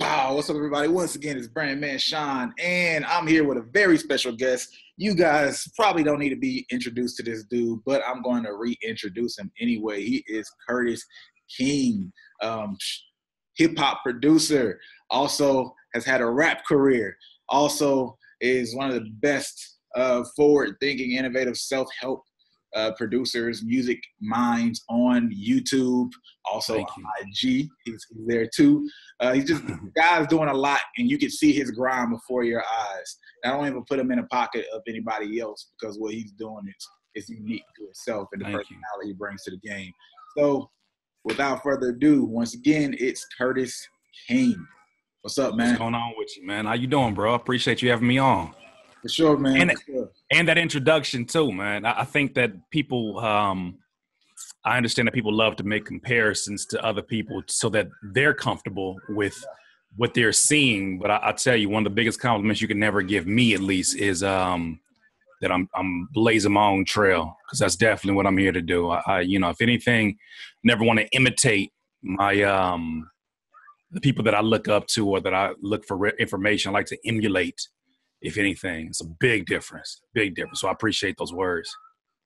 Wow, what's up, everybody? Once again, it's Brandman Sean, and I'm here with a very special guest. You guys probably don't need to be introduced to this dude, but I'm going to reintroduce him anyway. He is Curtiss King, um, hip hop producer, also has had a rap career, also is one of the best uh, forward thinking, innovative self help uh, producers, music minds on YouTube, also on IG. He's, he's, there too. Uh, he's just guy's doing a lot, and you can see his grind before your eyes. I don't even put him in a pocket of anybody else because what he's doing is is unique to himself and the Thank personality you. he brings to the game. So, without further ado, once again, it's Curtiss King. What's up, man? What's going on with you, man? How you doing, bro? Appreciate you having me on. For sure, man. And, sure. and that introduction too, man. I, I think that people, um, I understand that people love to make comparisons to other people so that they're comfortable with what they're seeing. But I, I tell you, one of the biggest compliments you can never give me, at least, is um, that I'm I'm blazing my own trail because that's definitely what I'm here to do. I, I you know, if anything, never want to imitate my um the people that I look up to or that I look for information. I like to emulate if anything. It's a big difference, big difference. So I appreciate those words.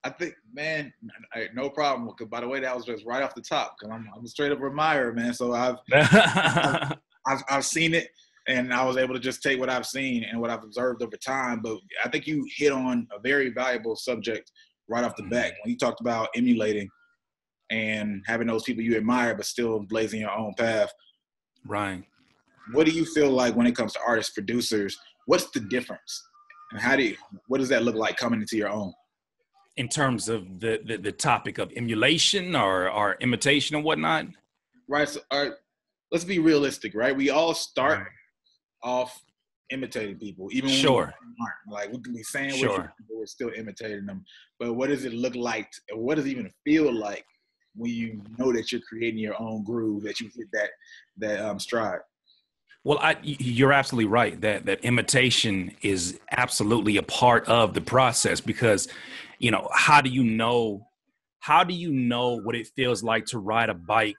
I think, man, I, no problem. By the way, that was just right off the top because I'm, I'm a straight up admirer, man. So I've, I've, I've, I've seen it and I was able to just take what I've seen and what I've observed over time. But I think you hit on a very valuable subject right off the mm-hmm. bat when you talked about emulating and having those people you admire, but still blazing your own path. Right. What do you feel like when it comes to artists, producers? What's the difference? And how do you what does that look like coming into your own? In terms of the the, the topic of emulation or or imitation and whatnot? Right so let's be realistic right? We all start right. off imitating people even when sure. we like we can be saying sure. we're still imitating them. But what does it look like what does it even feel like when you know that you're creating your own groove that you hit that that um, stride well, I, you're absolutely right that that imitation is absolutely a part of the process because, you know, how do you know, how do you know what it feels like to ride a bike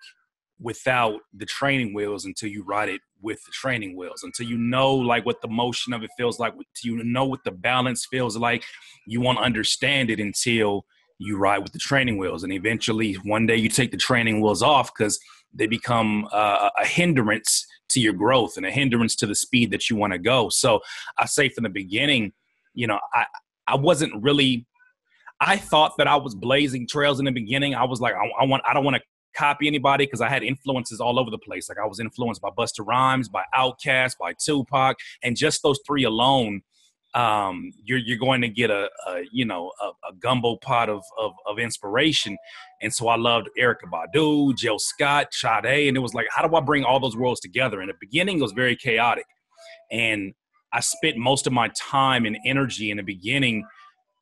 without the training wheels until you ride it with the training wheels? Until you know like what the motion of it feels like you know what the balance feels like you won't understand it until you ride with the training wheels. And eventually one day you take the training wheels off because they become uh, a hindrance to your growth and a hindrance to the speed that you want to go. So I say from the beginning, you know, I I wasn't really. I thought that I was blazing trails in the beginning. I was like, I, I want, I don't want to copy anybody because I had influences all over the place. Like I was influenced by Busta Rhymes, by Outkast, by Tupac, and just those three alone um, you're you're going to get a, a you know a, a, gumbo pot of, of, of inspiration. And so I loved Erykah Badu, Jill Scott, Sade, and it was like, how do I bring all those worlds together? In the beginning, it was very chaotic, and I spent most of my time and energy in the beginning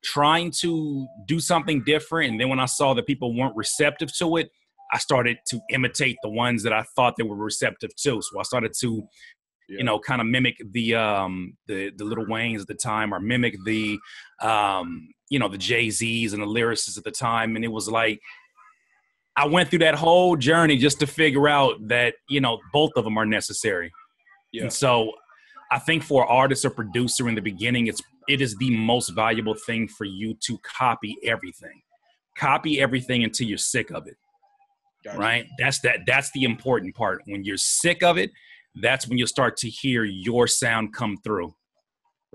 trying to do something different. And then when I saw that people weren't receptive to it, I started to imitate the ones that I thought they were receptive to. So I started to yeah. you know, kind of mimic the um the the Lil Waynes at the time, or mimic the um you know the Jay Z's and the lyricists at the time, and it was like I went through that whole journey just to figure out that you know both of them are necessary. Yeah. And so I think for artist or producer in the beginning, it's it is the most valuable thing for you to copy everything. Copy everything until you're sick of it. Gotcha. Right? That's that that's the important part. When you're sick of it, that's when you start to hear your sound come through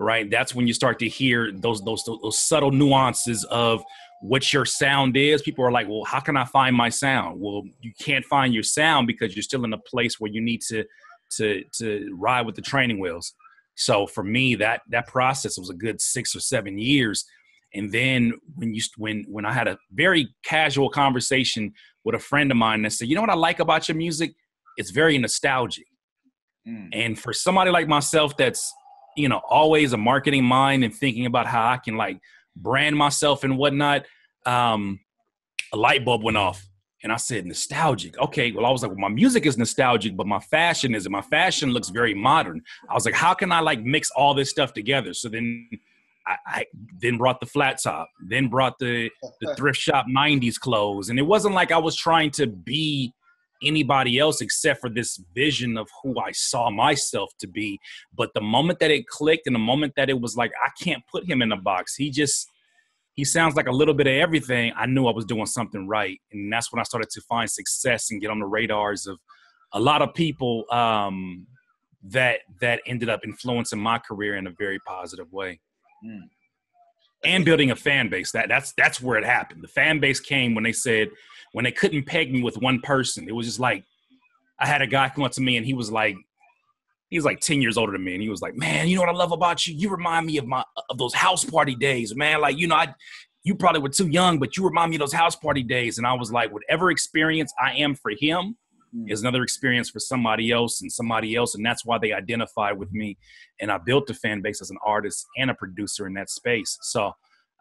right? That's when you start to hear those those those subtle nuances of what your sound is. People are like well how can i find my sound? Well you can't find your sound because you're still in a place where you need to to to ride with the training wheels. So for me that that process was a good 6 or 7 years. And then when you when when i had a very casual conversation with a friend of mine that said you know what i like about your music? It's very nostalgic Mm. And for somebody like myself that's, you know, always a marketing mind and thinking about how I can like brand myself and whatnot, um, a light bulb went off. And I said, nostalgic. Okay. Well, I was like, well, my music is nostalgic, but my fashion isn't. My fashion looks very modern. I was like, how can I like mix all this stuff together? So then I, I then brought the flat top, then brought the, the thrift shop 90s clothes. And it wasn't like I was trying to be anybody else except for this vision of who I saw myself to be. But the moment that it clicked and the moment that it was like, I can't put him in a box, he just, he sounds like a little bit of everything. I knew I was doing something right. And that's when I started to find success and get on the radars of a lot of people um, that that ended up influencing my career in a very positive way. Mm. And building a fan base. That that's that's where it happened. The fan base came when they said when they couldn't peg me with one person. It was just like I had a guy come up to me and he was like he was like 10 years older than me. And he was like man you know what i love about you? You remind me of my of those house party days man. Like you know i you probably were too young but you remind me of those house party days. And i was like whatever experience i am for him mm. is another experience for somebody else and somebody else. And that's why they identify with me. And i built the fan base as an artist and a producer in that space. So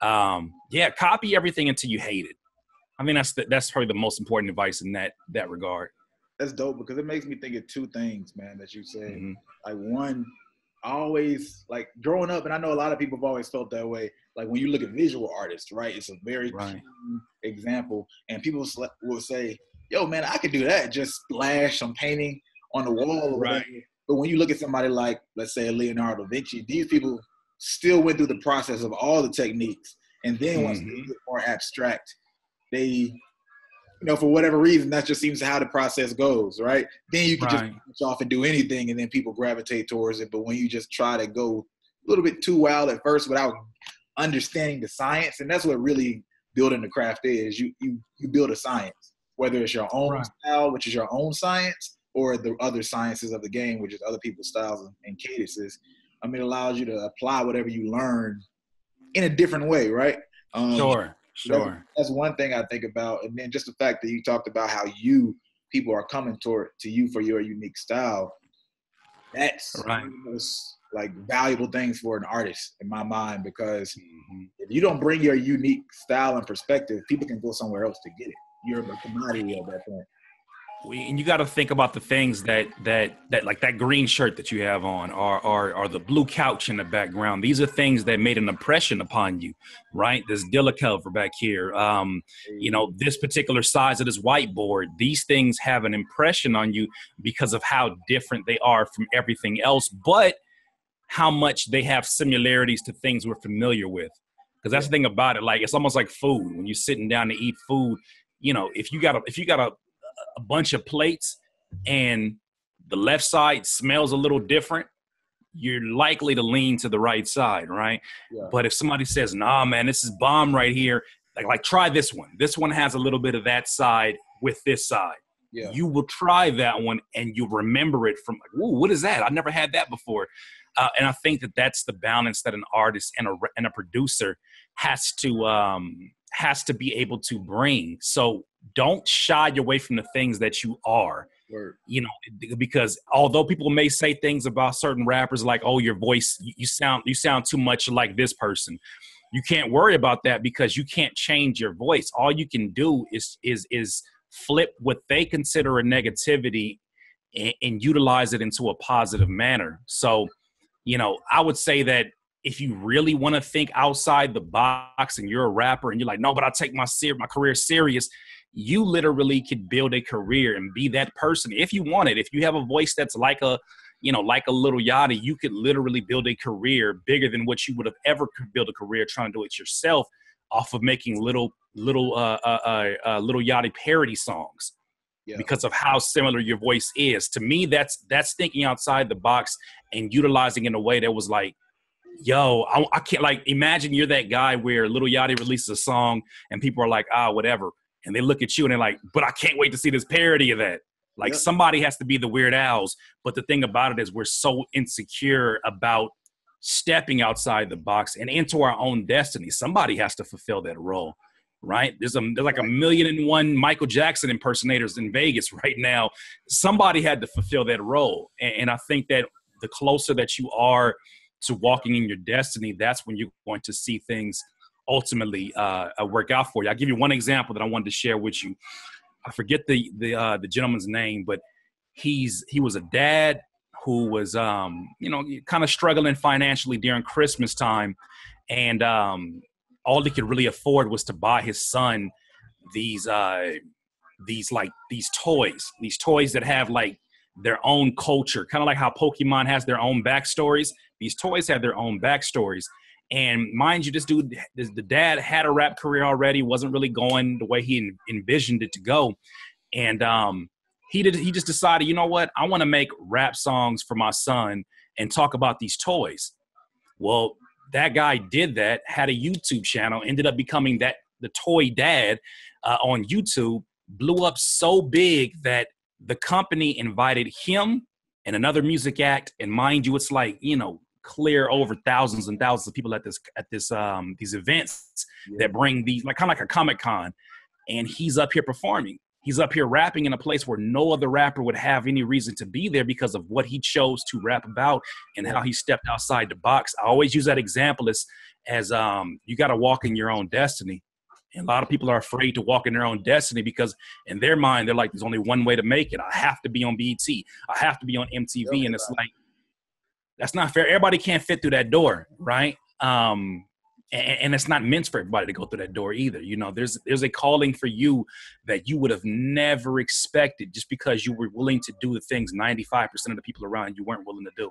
um, yeah copy everything until you hate it i mean that's the, that's probably the most important advice in that that regard that's dope because it makes me think of two things man that you said mm-hmm. like one I always like growing up, and I know a lot of people have always felt that way. Like when you look at visual artists, right? It's a very right. example, and people will say, yo, man, I could do that. Just splash some painting on the wall. Right. But when you look at somebody like, let's say, Leonardo da Vinci, these people still went through the process of all the techniques. And then mm-hmm. once they mm-hmm. get more abstract, they, you know, for whatever reason, that just seems how the process goes, right? Then you can right. just off and do anything, and then people gravitate towards it. But when you just try to go a little bit too wild at first without understanding the science, and that's what really building the craft is. You you you build a science whether it's your own right. style, which is your own science, or the other sciences of the game, which is other people's styles and cadences. I mean, it allows you to apply whatever you learn in a different way, right? Um, sure, sure. That's, that's, one thing I think about, and then just the fact that you talked about how you people are coming toward to you for your unique style. That's right. most like valuable things for an artist in my mind because mm-hmm. if you don't bring your unique style and perspective, people can go somewhere else to get it you're a commodity at that point. And you got to think about the things that that that like that green shirt that you have on or, or or the blue couch in the background. These are things that made an impression upon you right? This Dilla cover back here um you know this particular size of this whiteboard these things have an impression on you because of how different they are from everything else but how much they have similarities to things we're familiar with. Because that's the thing about it like it's almost like food. When you're sitting down to eat food you know, if you got a if you got a, a bunch of plates and the left side smells a little different, you're likely to lean to the right side, right? Yeah. But if somebody says, "Nah, man, this is bomb right here," like like try this one. This one has a little bit of that side with this side. Yeah. You will try that one and you'll remember it from like, "Ooh, what is that? I never had that before." Uh, and I think that that's the balance that an artist and a and a producer has to um, has to be able to bring. So don't shy away from the things that you are. Word. You know, because although people may say things about certain rappers like, "Oh, your voice, you sound you sound too much like this person," you can't worry about that because you can't change your voice. All you can do is is is flip what they consider a negativity and, and utilize it into a positive manner. So, you know, I would say that if you really want to think outside the box and you're a rapper and you're like, no, but I take my ser- my career serious, you literally could build a career and be that person if you wanted. If you have a voice that's like a, you know, like a Lil Yachty, you could literally build a career bigger than what you would have ever built a career trying to do it yourself off of making little little uh, uh, uh, uh Lil Yachty parody songs. Yeah. because of how similar your voice is. To me, that's that's thinking outside the box and utilizing in a way that was like yo, I, I, can't like imagine you're that guy where Lil Yachty releases a song and people are like, ah, whatever, and they look at you and they're like, but I can't wait to see this parody of that. Like somebody has to be the Weird Al's. But the thing about it is, we're so insecure about stepping outside the box and into our own destiny. Somebody has to fulfill that role, right? There's a there's like a million and one Michael Jackson impersonators in Vegas right now. Somebody had to fulfill that role, and, and I think that the closer that you are to walking in your destiny, that's when you're going to see things ultimately uh, work out for you. I'll give you one example that I wanted to share with you. I forget the the uh, the gentleman's name, but he's he was a dad who was um, you know kind of struggling financially during Christmas time, and um, all he could really afford was to buy his son these uh, these like these toys, these toys that have like their own culture, kind of like how Pokemon has their own backstories. These toys have their own backstories. And mind you, this dude, the dad had a rap career already, wasn't really going the way he envisioned it to go. And um, he did. He just decided, you know what? I want to make rap songs for my son and talk about these toys. Well, that guy did that. Had a YouTube channel. Ended up becoming that the toy dad uh, on YouTube. Blew up so big that the company invited him and another music act. And mind you, it's like you know clear over thousands and thousands of people at this at this um these events yeah. that bring these like kind of like a comic con and he's up here performing. He's up here rapping in a place where no other rapper would have any reason to be there because of what he chose to rap about and how he stepped outside the box. I always use that example as as um you got to walk in your own destiny. And a lot of people are afraid to walk in their own destiny because in their mind they're like there's only one way to make it. I have to be on BET i have to be on mtv and it's like that's not fair. Everybody can't fit through that door, right? Um, and, and, it's not meant for everybody to go through that door either. You know, there's there's a calling for you that you would have never expected just because you were willing to do the things 95% of the people around you weren't willing to do.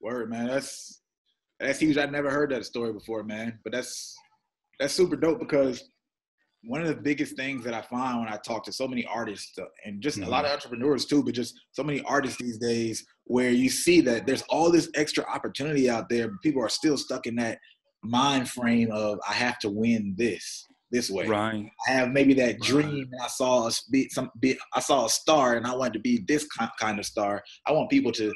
Word, man. That's that's huge. I've never heard that story before, man. But that's that's super dope because one of the biggest things that I find when I talk to so many artists uh, and just mm-hmm. a lot of mm-hmm. entrepreneurs too, but just so many artists these days where you see that there's all this extra opportunity out there, but people are still stuck in that mind frame of I have to win this this way. Right. I have maybe that dream. I saw a be some be, I saw a star, and I wanted to be this kind of star. I want people to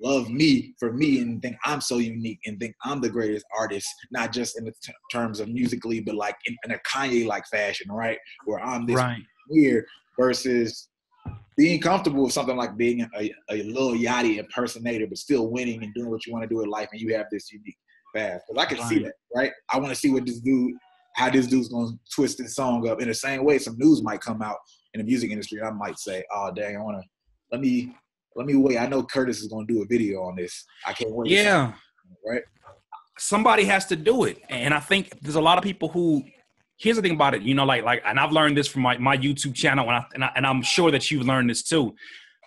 love me for me and think I'm so unique and think I'm the greatest artist, not just in the t- terms of musically, but like in, in a Kanye like fashion, right? Where I'm this right. weird versus being comfortable with something like being a, a Lil Yachty impersonator, but still winning and doing what you want to do in life, and you have this unique path. Because I can right. see that, right? I want to see what this dude how this dude's gonna twist this song up. In the same way some news might come out in the music industry and i might say oh dang i want to let me let me wait. I know Curtiss is gonna do a video on this. I can't wait. Yeah. Right? Somebody has to do it. And i think there's a lot of people who here's the thing about it you know like like and i've learned this from my, my youtube channel and, I, and, I, and i'm sure that you've learned this too.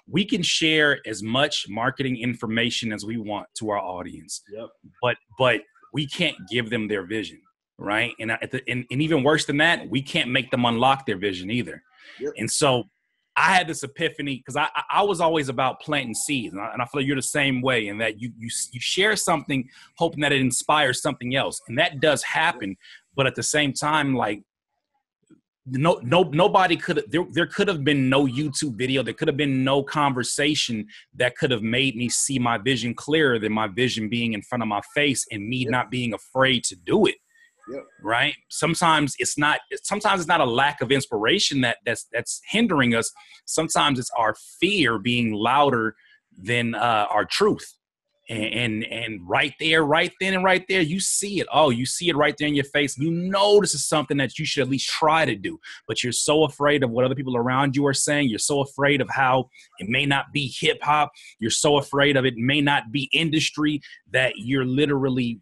We can share as much marketing information as we want to our audience. Yep. but but we can't give them their vision right? And, the, and, and even worse than that, we can't make them unlock their vision either. Yep. And so I had this epiphany because I, I was always about planting seeds, and I, and I, feel like you're the same way in that you, you you share something hoping that it inspires something else, and that does happen. But at the same time, like no no nobody could there there could have been no YouTube video, there could have been no conversation that could have made me see my vision clearer than my vision being in front of my face and me yep. not being afraid to do it. Yep. Right. Sometimes it's not. Sometimes it's not a lack of inspiration that that's that's hindering us. Sometimes it's our fear being louder than uh, our truth. And, and and right there, right then and right there, you see it. Oh, you see it right there in your face. You know this is something that you should at least try to do, but you're so afraid of what other people around you are saying. You're so afraid of how it may not be hip hop. You're so afraid of it may not be industry that you're literally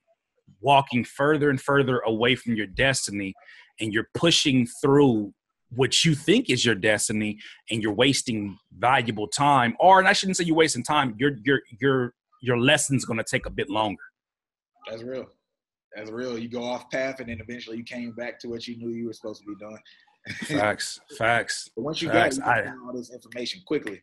walking further and further away from your destiny and you're pushing through what you think is your destiny and you're wasting valuable time or and I shouldn't say you're wasting time your your your your lesson's going to take a bit longer. That's real. That's real. You go off path and then eventually you came back to what you knew you were supposed to be doing. Facts facts but once you facts, got, you all this information quickly.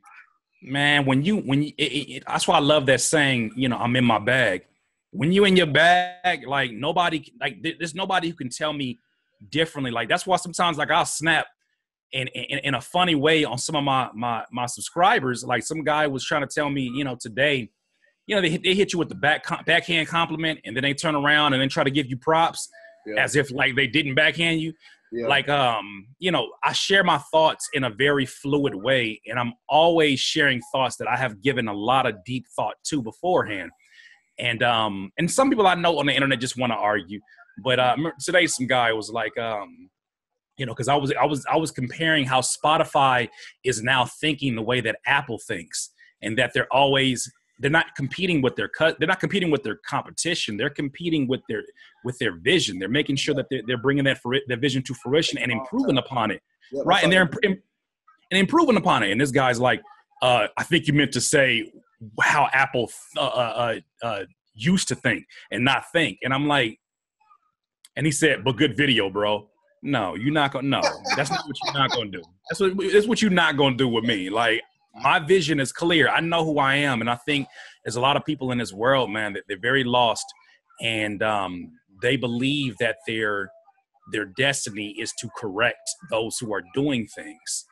Man when you when you it, it, that's why i love that saying you know i'm in my bag when you in your bag, like nobody, like there's nobody who can tell me differently. Like that's why sometimes like I'll snap in, in, in a funny way on some of my my my subscribers. Like some guy was trying to tell me, you know, today, you know, they they hit you with the back backhand compliment, and then they turn around and then try to give you props yeah. as if like they didn't backhand you. Yeah. Like um, you know, I share my thoughts in a very fluid way, and I'm always sharing thoughts that I have given a lot of deep thought to beforehand. And um, and some people I know on the internet just want to argue. But uh, today, some guy was like, um, you know, because I was I was I was comparing how Spotify is now thinking the way that Apple thinks, and that they're always they're not competing with their cut they're not competing with their competition they're competing with their with their vision they're making sure that they're, they're bringing that for their vision to fruition and improving upon it right and they're and improving upon it. And this guy's like, uh, I think you meant to say how Apple uh, uh, uh, uh, used to think and not think. And I'm like, and he said, but good video, bro. No, you're not gonna. No, that's not what you're not gonna do. That's what that's what you're not gonna do with me. Like my vision is clear. I know who I am, and I think there's a lot of people in this world, man, that they're very lost, and um, they believe that their their destiny is to correct those who are doing things.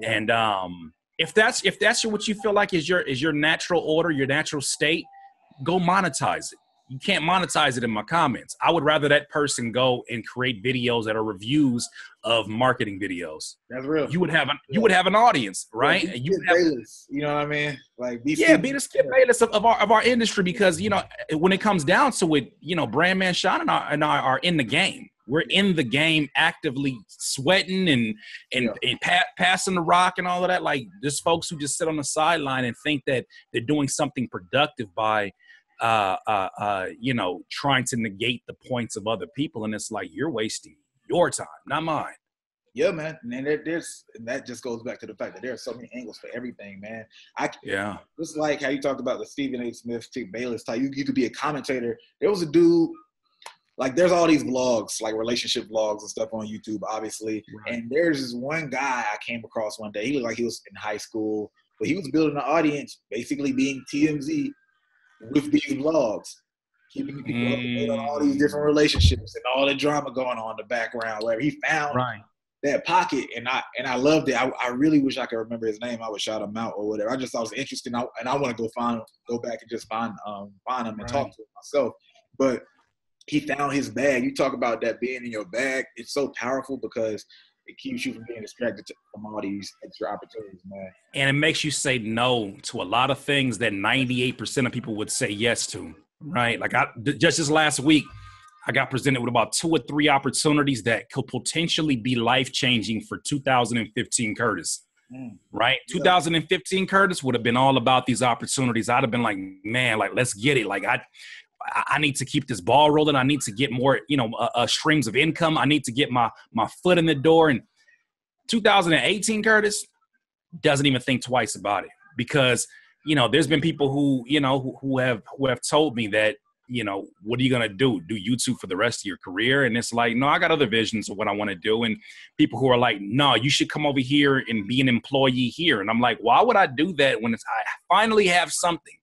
Yeah. And um, if that's if that's what you feel like is your is your natural order, your natural state, go monetize it. You can't monetize it in my comments. I would rather that person go and create videos that are reviews of marketing videos. That's real. You would have an you would have an audience, right? Yeah, you have, Bayless, you know what I mean? Like be yeah, be the Skip Bayless of, of, our of our industry because you know when it comes down to it, you know, Brandman Sean and I, and I are in the game. We're in the game actively sweating and and, yeah. and pa- passing the rock and all of that. Like there's folks who just sit on the sideline and think that they're doing something productive by uh, uh, uh, you know, trying to negate the points of other people. And it's like, you're wasting your time, not mine. Yeah, man. And there, there's and that just goes back to the fact that there are so many angles for everything, man. I yeah. Just like how you talked about the Stephen A. Smith, Skip Bayless type. You, you could be a commentator. There was a dude like there's all these vlogs, like relationship vlogs and stuff on YouTube, obviously. Right. And there's this one guy I came across one day. He looked like he was in high school, but he was building an audience, basically being TMZ with these vlogs, keeping people mm. up to date on all these different relationships and all the drama going on in the background. Where he found right. that pocket, and I and I loved it. I, I really wish I could remember his name. I would shout him out or whatever. I just thought it was interesting, I, and I want to go find go back and just find um find him and right. talk to him myself. But he found his bag. You talk about that being in your bag. It's so powerful because it keeps you from being distracted from all these extra opportunities, man. And it makes you say no to a lot of things that 98% of people would say yes to, right? Like I just this last week, I got presented with about two or three opportunities that could potentially be life changing for 2015 Curtiss. Mm. Right? Yeah. 2015 Curtiss would have been all about these opportunities. I'd have been like, man, like let's get it. Like I I need to keep this ball rolling. I need to get more, you know, uh, uh, streams of income. I need to get my my foot in the door. And 2018, Curtiss doesn't even think twice about it because you know there's been people who you know who, who have who have told me that you know what are you gonna do do youtube for the rest of your career and it's like no i got other visions of what i want to do and people who are like no you should come over here and be an employee here and i'm like why would i do that when it's i finally have something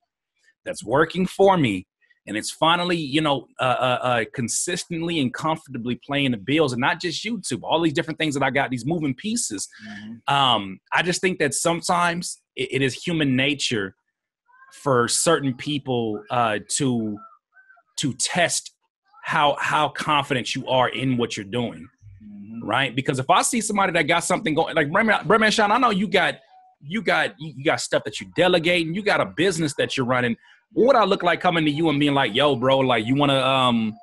that's working for me and it's finally you know uh, uh, uh, consistently and comfortably playing the bills and not just youtube all these different things that i got these moving pieces mm-hmm. um, i just think that sometimes it, it is human nature for certain people uh, to to test how how confident you are in what you're doing mm-hmm. right because if i see somebody that got something going like Brandman Sean, i know you got you got you got stuff that you delegate and you got a business that you're running what would I look like coming to you and being like, yo, bro, like you want to um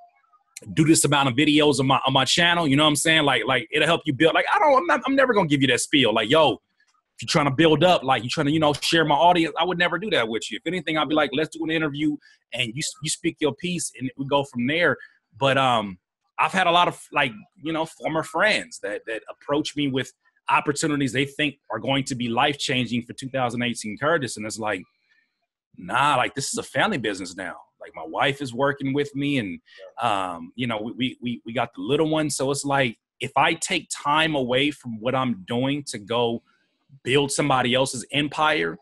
do this amount of videos on my on my channel? You know what I'm saying? Like, like it'll help you build. Like, I don't, I'm, not, I'm never gonna give you that spiel. Like, yo, if you're trying to build up, like you're trying to, you know, share my audience, I would never do that with you. If anything, I'd be like, let's do an interview and you you speak your piece and we go from there. But um, I've had a lot of like, you know, former friends that that approach me with opportunities they think are going to be life changing for 2018 Curtiss, and it's like nah, like this is a family business now. Like my wife is working with me, and um, you know, we we we got the little one. So it's like if I take time away from what I'm doing to go build somebody else's empire,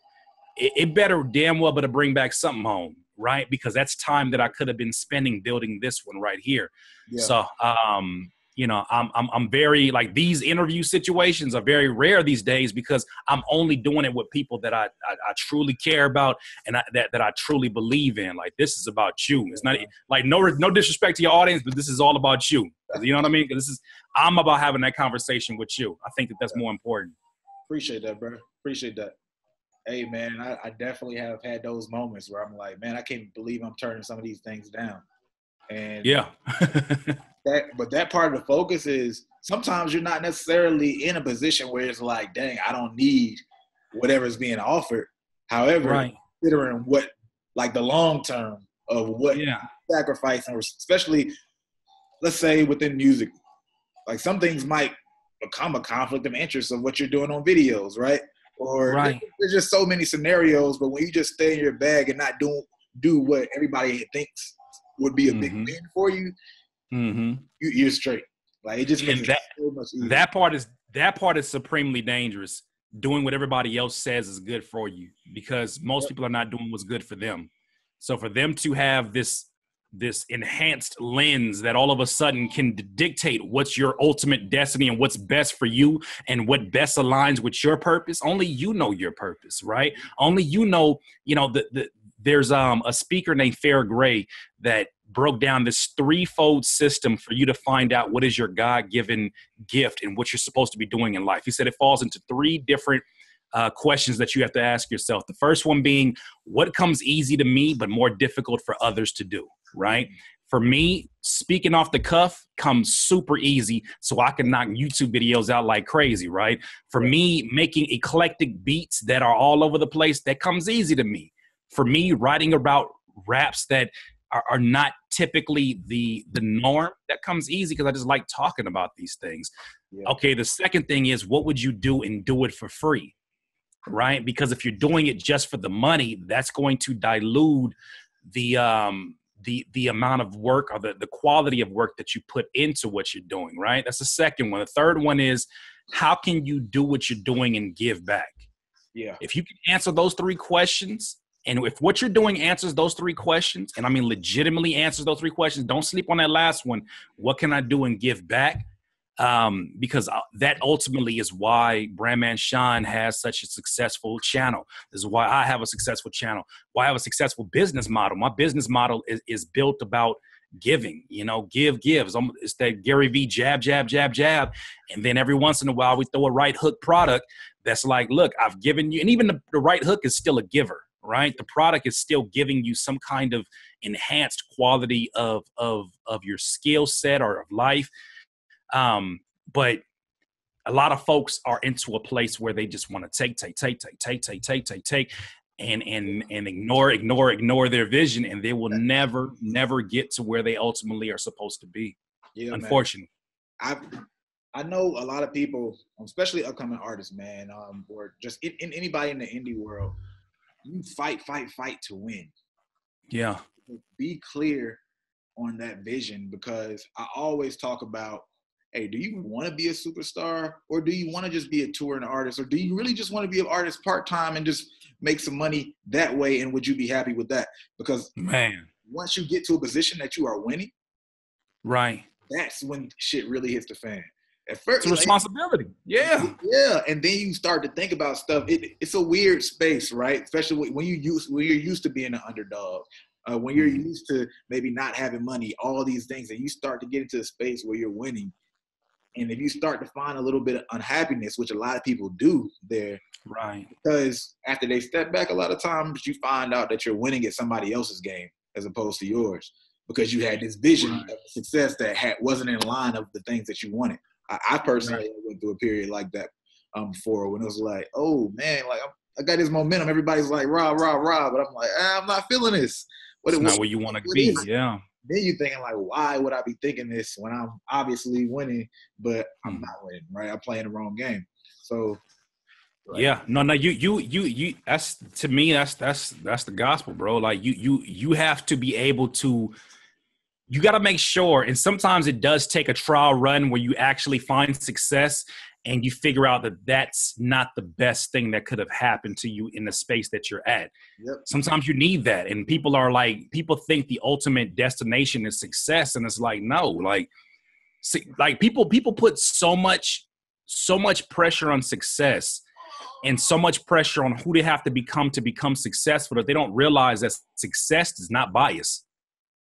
it, it better damn well better bring back something home, right? Because that's time that I could have been spending building this one right here. Yeah. So um, you know I'm, I'm i'm very like these interview situations are very rare these days because i'm only doing it with people that i i, I truly care about and I, that, that i truly believe in. Like this is about you. It's not like no no disrespect to your audience but this is all about you. You know what i mean? This is i'm about having that conversation with you. I think that that's more important. Appreciate that bro. Appreciate that. Hey man I, I definitely have had those moments where i'm like man i can't believe i'm turning some of these things down and yeah that but that part of the focus is sometimes you're not necessarily in a position where it's like, dang, I don't need whatever's being offered. However, right. considering what like the long term of what yeah. sacrificing, especially let's say within music, like some things might become a conflict of interest of what you're doing on videos, right? Or right. there's just so many scenarios, but when you just stay in your bag and not do do what everybody thinks would be a big Mhm. win for you, Mm-hmm. you you're straight. Like it just makes that- so much easier. That part is that part is supremely dangerous. Doing what everybody else says is good for you because most Yep. people are not doing what's good for them. So for them to have this this enhanced lens that all of a sudden can d- dictate what's your ultimate destiny and what's best for you and what best aligns with your purpose only you know your purpose right only you know you know the, the there's um a speaker named Farrah Gray that broke down this threefold system for you to find out what is your god-given gift and what you're supposed to be doing in life. He said it falls into three different uh, questions that you have to ask yourself. The first one being what comes easy to me but more difficult for others to do right? For me speaking off the cuff comes super easy so i can knock youtube videos out like crazy right? For me making eclectic beats that are all over the place that comes easy to me for me writing about raps that are, are not typically the the norm that comes easy because i just like talking about these things. Yeah. okay the second thing is what would you do and do it for free right? Because if you're doing it just for the money that's going to dilute the um the the amount of work or the, the quality of work that you put into what you're doing right? That's the second one. The third one is how can you do what you're doing and give back? Yeah. if you can answer those three questions and if what you're doing answers those three questions and i mean legitimately answers those three questions don't sleep on that last one what can i do and give back um, because uh, that ultimately is why Brandman Sean has such a successful channel. This is why I have a successful channel. Why I have a successful business model. My business model is, is built about giving. You know, give, gives. It's that Gary V jab, jab, jab, jab, and then every once in a while we throw a right hook product that's like, look, I've given you, and even the, the right hook is still a giver, right? The product is still giving you some kind of enhanced quality of of of your skill set or of life. Um, but a lot of folks are into a place where they just want to take, take, take, take, take, take, take, take, take, and and and ignore, ignore, ignore their vision, and they will never, never get to where they ultimately are supposed to be. Yeah, man. Unfortunately. I I know a lot of people, especially upcoming artists, man, um, or just in, in anybody in the indie world. You fight, fight, fight to win. Yeah. Be clear on that vision because I always talk about, hey, do you want to be a superstar or do you want to just be a touring artist or do you really just want to be an artist part time and just make some money that way? And would you be happy with that? Because Man. once you get to a position that you are winning, Right. that's when shit really hits the fan. At first, It's a like, responsibility. Yeah. yeah, and then you start to think about stuff. It, it's a weird space, right? Especially when you used when you're used to being an underdog, uh, when you're Mhm. used to maybe not having money, all these things, and you start to get into a space where you're winning. And if you start to find a little bit of unhappiness, which a lot of people do there, Right. because after they step back, a lot of times you find out that you're winning at somebody else's game as opposed to yours, because you had this vision Right. of success that had, wasn't in line of the things that you wanted. I, I personally went through a period like that um, before when it was like, oh man, like I'm, I got this momentum. Everybody's like rah rah rah, but I'm like, ah, I'm not feeling this. What It's it not where you want to be. is? Yeah. Then you thinking like, why would I be thinking this when I'm obviously winning, but I'm Mhm. not winning, right? I'm playing the wrong game. So Right. Yeah, no, no, you, you, you, you. That's to me. That's that's that's the gospel, bro. Like you, you, you have to be able to. You got to make sure, and sometimes it does take a trial run where you actually find success, and you figure out that that's not the best thing that could have happened to you in the space that you're at. Yep. Sometimes you need that, and people are like, people think the ultimate destination is success, and it's like, no, like, see, like people, people put so much, so much pressure on success and so much pressure on who they have to become to become successful that they don't realize that success is not bias.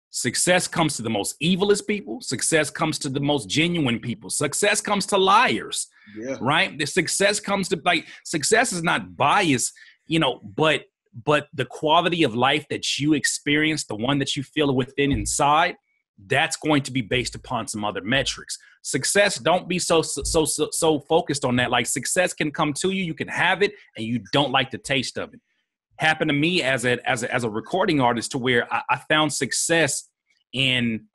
Success comes to the most evilest people. Success comes to the most genuine people. Success comes to liars, yeah, right? The success comes to like success is not bias, you know, but but the quality of life that you experience, the one that you feel within inside, that's going to be based upon some other metrics. Success, don't be so so so so focused on that. Like success can come to you, you can have it, and you don't like the taste of it. Happened to me as a as a as a recording artist to where I, I found success in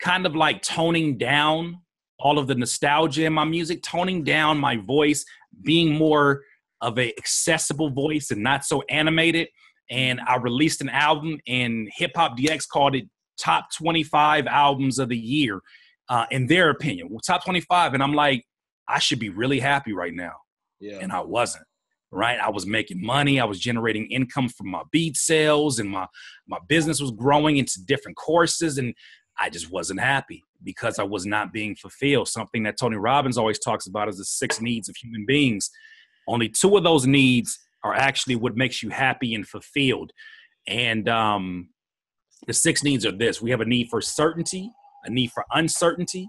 kind of like toning down all of the nostalgia in my music, toning down my voice, being more of a accessible voice and not so animated. And I released an album, and Hip Hop DX called it top 25 albums of the year, uh, in their opinion. Well, top 25, and I'm like, I should be really happy right now. Yeah. And I wasn't. Right, I was making money. I was generating income from my beat sales, and my my business was growing into different courses, and I just wasn't happy because I was not being fulfilled. Something that Tony Robbins always talks about is the six needs of human beings. Only two of those needs are actually what makes you happy and fulfilled. And um, the six needs are this we have a need for certainty, a need for uncertainty,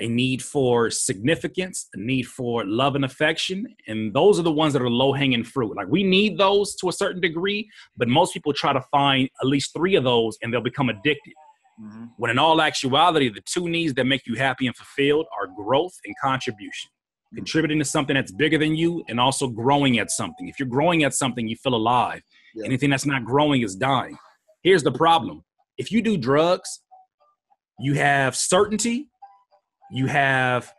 a need for significance, a need for love and affection. And those are the ones that are low hanging fruit. Like we need those to a certain degree, but most people try to find at least three of those and they'll become addicted. Mm-hmm. When in all actuality, the two needs that make you happy and fulfilled are growth and contribution. Mm-hmm. Contributing to something that's bigger than you and also growing at something. If you're growing at something, you feel alive. Yeah. Anything that's not growing is dying. Here's the problem if you do drugs, you have certainty, you have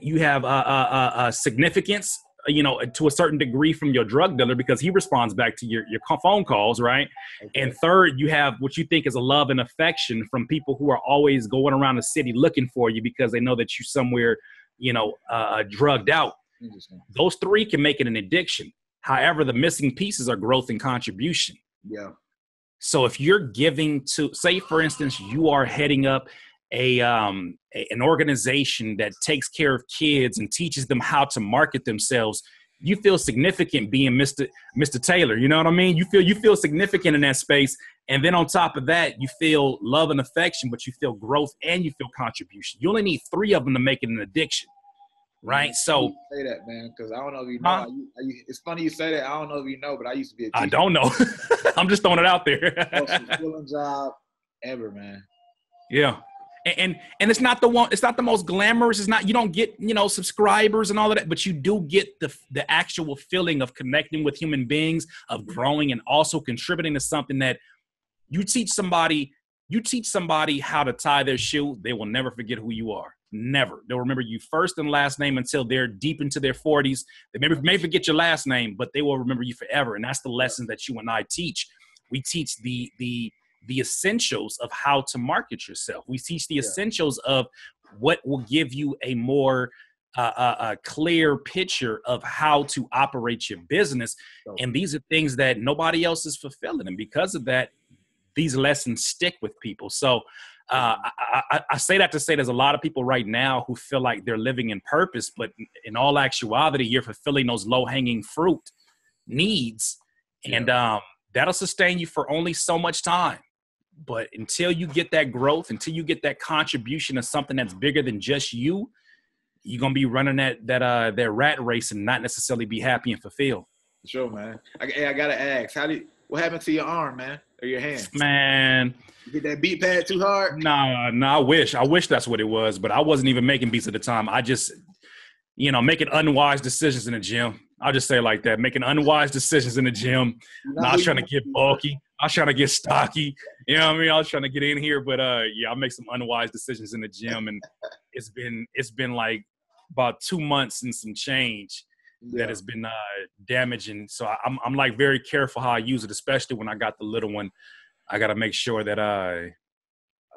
you have a, a, a, significance, you know, to a certain degree from your drug dealer because he responds back to your, your phone calls, right? Okay. And third, you have what you think is a love and affection from people who are always going around the city looking for you because they know that you're somewhere, you know, uh, uh drugged out. Those three can make it an addiction. However, the missing pieces are growth and contribution. Yeah. So if you're giving to, say, for instance, you are heading up a, um, a, an organization that takes care of kids and teaches them how to market themselves, you feel significant being Mr. Mr. Taylor. You know what I mean? You feel you feel significant in that space, and then on top of that, you feel love and affection, but you feel growth and you feel contribution. You only need three of them to make it an addiction right? So say that, man, because I don't know if you know. Huh? I, I, it's funny you say that. I don't know if you know, but I used to be a teacher. I don't know. I'm just throwing it out there. Most fulfilling job ever, man. Yeah. And, and it's not the one. It's not the most glamorous. It's not. You don't get you know subscribers and all of that, but you do get the the actual feeling of connecting with human beings, of growing, and also contributing to something that you teach somebody. You teach somebody how to tie their shoe. They will never forget who you are. Never. They'll remember you first and last name until they're deep into their 40s. They may, may forget your last name, but they will remember you forever. And that's the lesson that you and I teach. We teach the the the essentials of how to market yourself. We teach the yeah. essentials of what will give you a more uh, uh, a clear picture of how to operate your business. And these are things that nobody else is fulfilling. And because of that, these lessons stick with people. So uh, I, I, I, say that to say there's a lot of people right now who feel like they're living in purpose, but in all actuality, you're fulfilling those low hanging fruit needs, and um, that'll sustain you for only so much time. But until you get that growth, until you get that contribution of something that's bigger than just you, you're gonna be running that that uh that rat race and not necessarily be happy and fulfilled. Sure, man. I, hey, I gotta ask, how did what happened to your arm, man, or your hand? Man, you hit that beat pad too hard? Nah, nah. I wish, I wish that's what it was, but I wasn't even making beats at the time. I just, you know, making unwise decisions in the gym. I'll just say like that, making unwise decisions in the gym. Not trying to get bulky. I was trying to get stocky. You know what I mean? I was trying to get in here, but uh, yeah, I make some unwise decisions in the gym, and it's been it's been like about two months and some change yeah. that has been uh, damaging. So I, I'm I'm like very careful how I use it, especially when I got the little one. I got to make sure that I,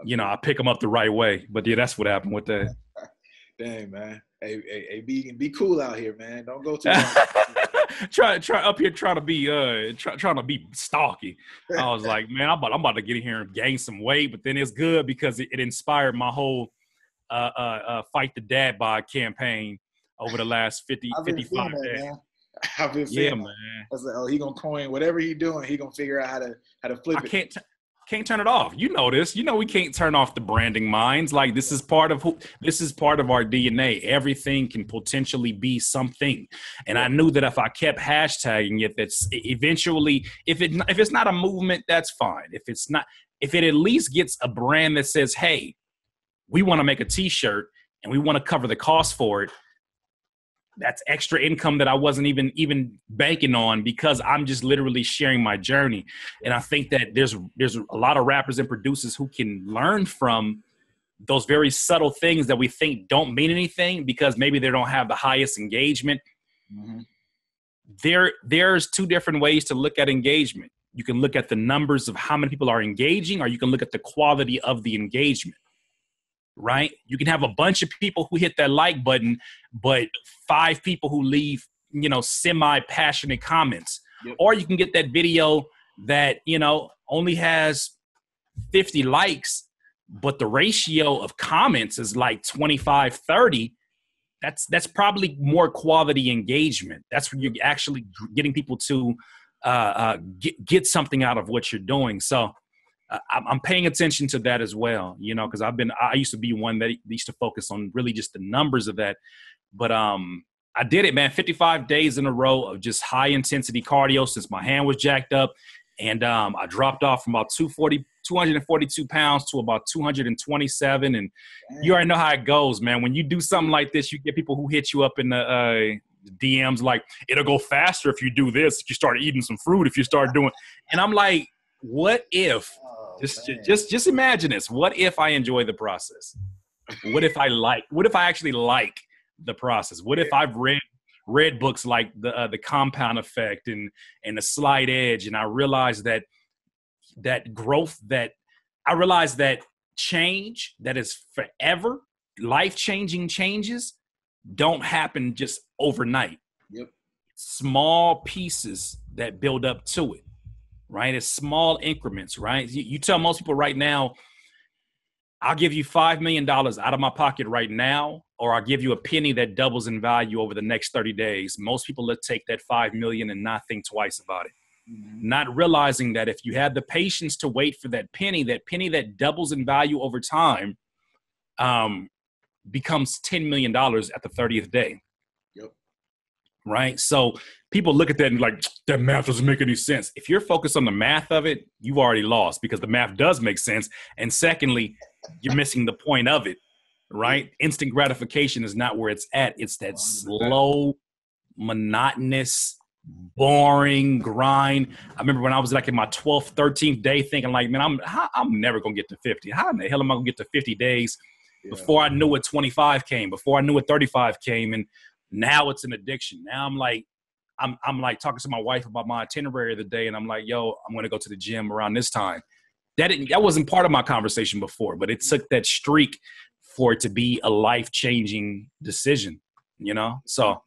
you know, I pick them up the right way. But yeah, that's what happened with that. Dang man, hey, hey, hey, be be cool out here, man. Don't go too. try try up here trying to be uh try, trying to be stocky. I was like, man, I'm about I'm about to get in here and gain some weight, but then it's good because it, it inspired my whole uh, uh, uh, fight the dad bod campaign over the last 50, 55 that, days. Man. I've been yeah, man. I was like, oh, he gonna coin whatever he doing. He gonna figure out how to how to flip I it. Can't t- can't turn it off. You know this. You know we can't turn off the branding minds. Like this is part of who. This is part of our DNA. Everything can potentially be something. And I knew that if I kept hashtagging it, that's eventually, if it if it's not a movement, that's fine. If it's not, if it at least gets a brand that says, "Hey, we want to make a T-shirt and we want to cover the cost for it," that's extra income that I wasn't even even banking on because I'm just literally sharing my journey. And I think that there's there's a lot of rappers and producers who can learn from those very subtle things that we think don't mean anything because maybe they don't have the highest engagement. Mm-hmm. There, there's two different ways to look at engagement. You can look at the numbers of how many people are engaging, or you can look at the quality of the engagement. Right? You can have a bunch of people who hit that like button, but five people who leave, you know, semi passionate comments. Yep. Or you can get that video that, you know, only has 50 likes but the ratio of comments is like 25 30 that's that's probably more quality engagement that's when you're actually getting people to uh, uh, get, get something out of what you're doing so I'm paying attention to that as well, you know, because I've been I used to be one that used to focus on really just the numbers of that, but um, I did it, man. 55 days in a row of just high intensity cardio since my hand was jacked up, and um, I dropped off from about 240 242 pounds to about 227. And you already know how it goes, man. When you do something like this, you get people who hit you up in the uh, DMs like, it'll go faster if you do this, if you start eating some fruit, if you start doing. And I'm like, what if? Oh, just, man. just, just imagine this. What if I enjoy the process? What if I like? What if I actually like the process? What if I've read read books like the uh, the Compound Effect and and the Slight Edge, and I realized that that growth that I realize that change that is forever, life changing changes don't happen just overnight. Yep. Small pieces that build up to it, right? It's small increments, right? You, you tell most people right now, I'll give you $5 million out of my pocket right now, or I'll give you a penny that doubles in value over the next 30 days. Most people will take that 5 million and not think twice about it mm-hmm. not realizing that if you had the patience to wait for that penny, that penny that doubles in value over time um, becomes $10 million at the 30th day. Yep. Right. So people look at that and like, that math doesn't make any sense. If you're focused on the math of it, you've already lost because the math does make sense. And secondly, you're missing the point of it. Right. Instant gratification is not where it's at. It's that slow, monotonous, boring grind. I remember when I was like in my 12th, 13th day thinking like, man, I'm I'm never gonna get to 50. How in the hell am I gonna get to 50 days yeah. before I knew what 25 came, before I knew what 35 came? And now it's an addiction. Now I'm like, I'm I'm like talking to my wife about my itinerary of the day, and I'm like, yo, I'm gonna go to the gym around this time. That didn't, that wasn't part of my conversation before, but it took that streak for it to be a life changing decision, you know? So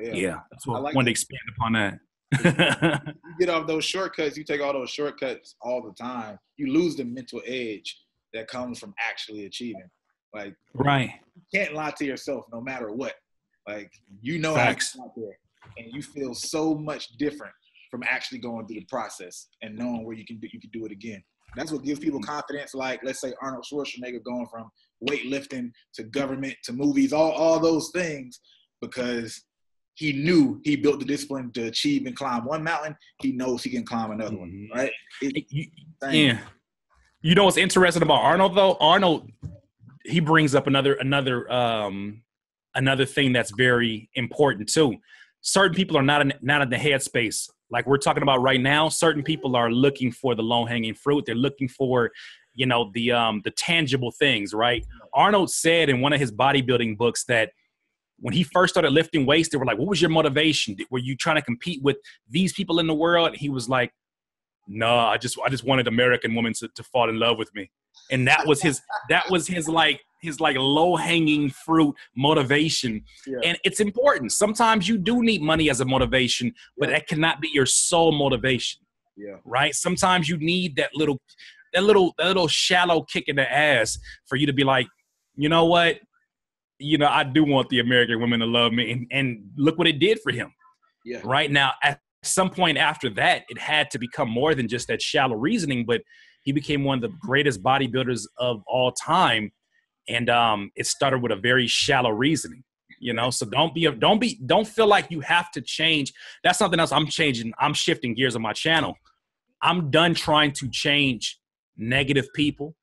yeah, yeah that's what I like wanted to expand upon that. you get off those shortcuts, you take all those shortcuts all the time, you lose the mental edge that comes from actually achieving. Like, right. You can't lie to yourself no matter what. Like, you know Facts. how to there, and you feel so much different from actually going through the process and knowing where you can do, you can do it again. That's what gives people confidence. Like, let's say Arnold Schwarzenegger going from weightlifting to government to movies, all all those things, because he knew he built the discipline to achieve and climb one mountain. He knows he can climb another mm-hmm. one, right? It, you, yeah. You know what's interesting about Arnold though? Arnold, he brings up another another um another thing that's very important too. Certain people are not in, not in the headspace like we're talking about right now. Certain people are looking for the low hanging fruit. They're looking for you know the um the tangible things, right? Arnold said in one of his bodybuilding books that when he first started lifting weights, they were like, "What was your motivation? Were you trying to compete with these people in the world?" He was like, "No, I just I just wanted American women to, to fall in love with me," and that was his that was his like his like low hanging fruit motivation. Yeah. And it's important. Sometimes you do need money as a motivation, but yeah. that cannot be your sole motivation. Yeah. Right. Sometimes you need that little that little that little shallow kick in the ass for you to be like, you know what? you know, I do want the American women to love me. And, and look what it did for him. Yeah. Right now, at some point after that, it had to become more than just that shallow reasoning, but he became one of the greatest bodybuilders of all time. And um, it started with a very shallow reasoning, you know. So don't be, don't be, don't feel like you have to change. That's something else. I'm changing. I'm shifting gears on my channel. I'm done trying to change negative people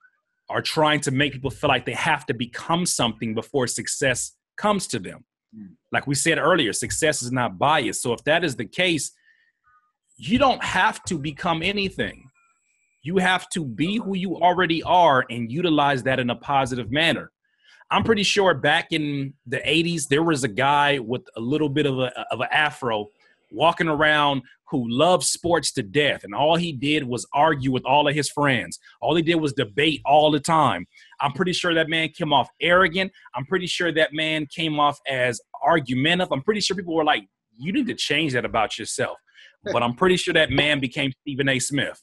are trying to make people feel like they have to become something before success comes to them. Mm. Like we said earlier, success is not biased. So if that is the case, you don't have to become anything. You have to be who you already are and utilize that in a positive manner. I'm pretty sure back in the 80s, there was a guy with a little bit of, a, of an afro walking around who loved sports to death. And all he did was argue with all of his friends. All he did was debate all the time. I'm pretty sure that man came off arrogant. I'm pretty sure that man came off as argumentative. I'm pretty sure people were like, you need to change that about yourself. But I'm pretty sure that man became Stephen A. Smith.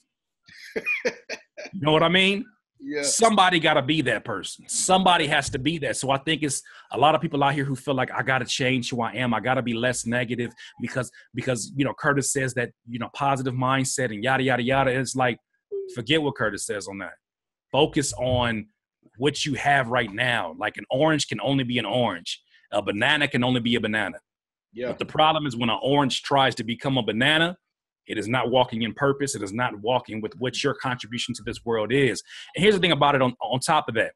You know what I mean? Yeah. Somebody got to be that person. Somebody has to be that. So I think it's a lot of people out here who feel like I got to change who I am. I got to be less negative because because you know Curtiss says that you know positive mindset and yada yada yada. It's like forget what Curtiss says on that. Focus on what you have right now. Like an orange can only be an orange. A banana can only be a banana. Yeah. But the problem is when an orange tries to become a banana, it is not walking in purpose. It is not walking with what your contribution to this world is. And here's the thing about it on, on top of that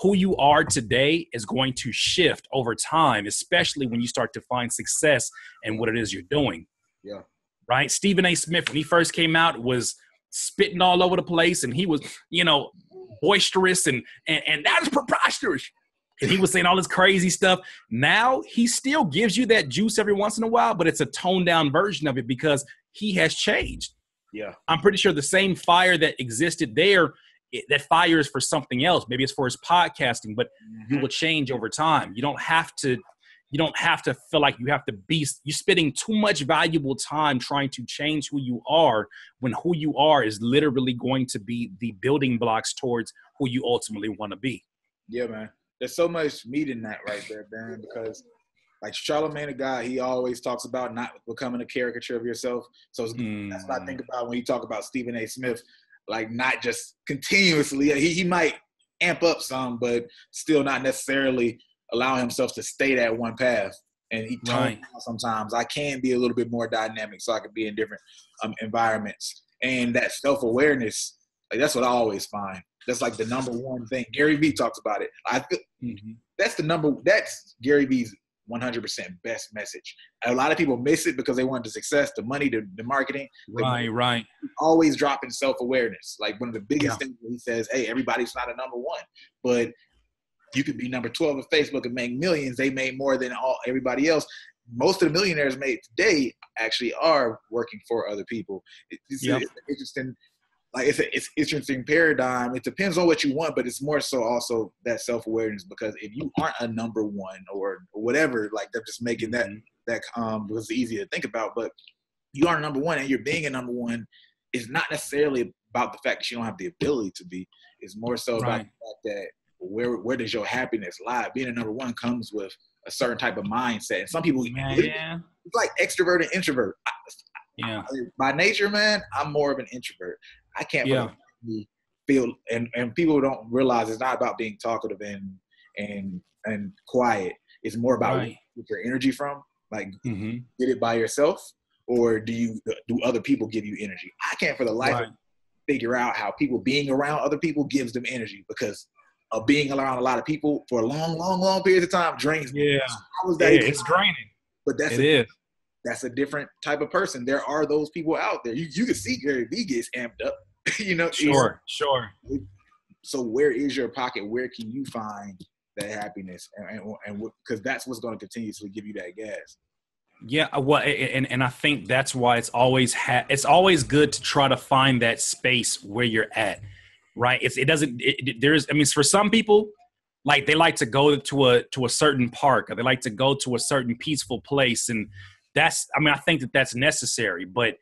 who you are today is going to shift over time, especially when you start to find success in what it is you're doing. Yeah. Right? Stephen A. Smith, when he first came out, was spitting all over the place and he was, you know, boisterous and and, and that is preposterous. And he was saying all this crazy stuff. Now he still gives you that juice every once in a while, but it's a toned down version of it because he has changed. Yeah. I'm pretty sure the same fire that existed there, it, that fire is for something else. Maybe it's for his podcasting, but mm-hmm. you will change over time. You don't have to you don't have to feel like you have to be you're spending too much valuable time trying to change who you are when who you are is literally going to be the building blocks towards who you ultimately want to be. Yeah, man. There's so much meat in that right there, Baron, because like Charlamagne tha God, he always talks about not becoming a caricature of yourself. So mm. that's what I think about when you talk about Stephen A. Smith, like not just continuously. He he might amp up some, but still not necessarily allow himself to stay that one path. And he right. sometimes. I can be a little bit more dynamic, so I can be in different um, environments. And that self awareness, like that's what I always find. That's like the number one thing. Gary Vee talks about it. I feel mm-hmm. that's the number. That's Gary Vee's 100% best message. A lot of people miss it because they want the success, the money, the, the marketing. Right, right. Always dropping self awareness. Like one of the biggest yeah. things he says, hey, everybody's not a number one, but you could be number 12 on Facebook and make millions. They made more than all everybody else. Most of the millionaires made today actually are working for other people. It's, yep. it's interesting like it's a, it's interesting paradigm. It depends on what you want, but it's more so also that self awareness because if you aren't a number one or, whatever, like they're just making that mm-hmm. that um was easy to think about, but you are a number one and you're being a number one is not necessarily about the fact that you don't have the ability to be. It's more so right. about the fact that where where does your happiness lie? Being a number one comes with a certain type of mindset, and some people yeah, yeah. it's like extrovert and introvert. I, yeah. By nature, man, I'm more of an introvert. I can't yeah. really feel and, and people don't realize it's not about being talkative and and and quiet. It's more about right. get your energy from. Like mm-hmm. get it by yourself or do you do other people give you energy? I can't for the life right. figure out how people being around other people gives them energy because of being around a lot of people for a long, long, long periods of time drains me. Yeah, How is that yeah it's draining. But that's it is that's a different type of person. There are those people out there. You you can see Gary Vee gets amped up. you know, sure, sure. So where is your pocket? Where can you find that happiness? And and because that's what's going to continuously give you that gas. Yeah, uh, well, and and I think that's why it's always ha- it's always good to try to find that space where you're at, right? It's it doesn't it, there's I mean for some people like they like to go to a to a certain park or they like to go to a certain peaceful place and that's i mean i think that that's necessary but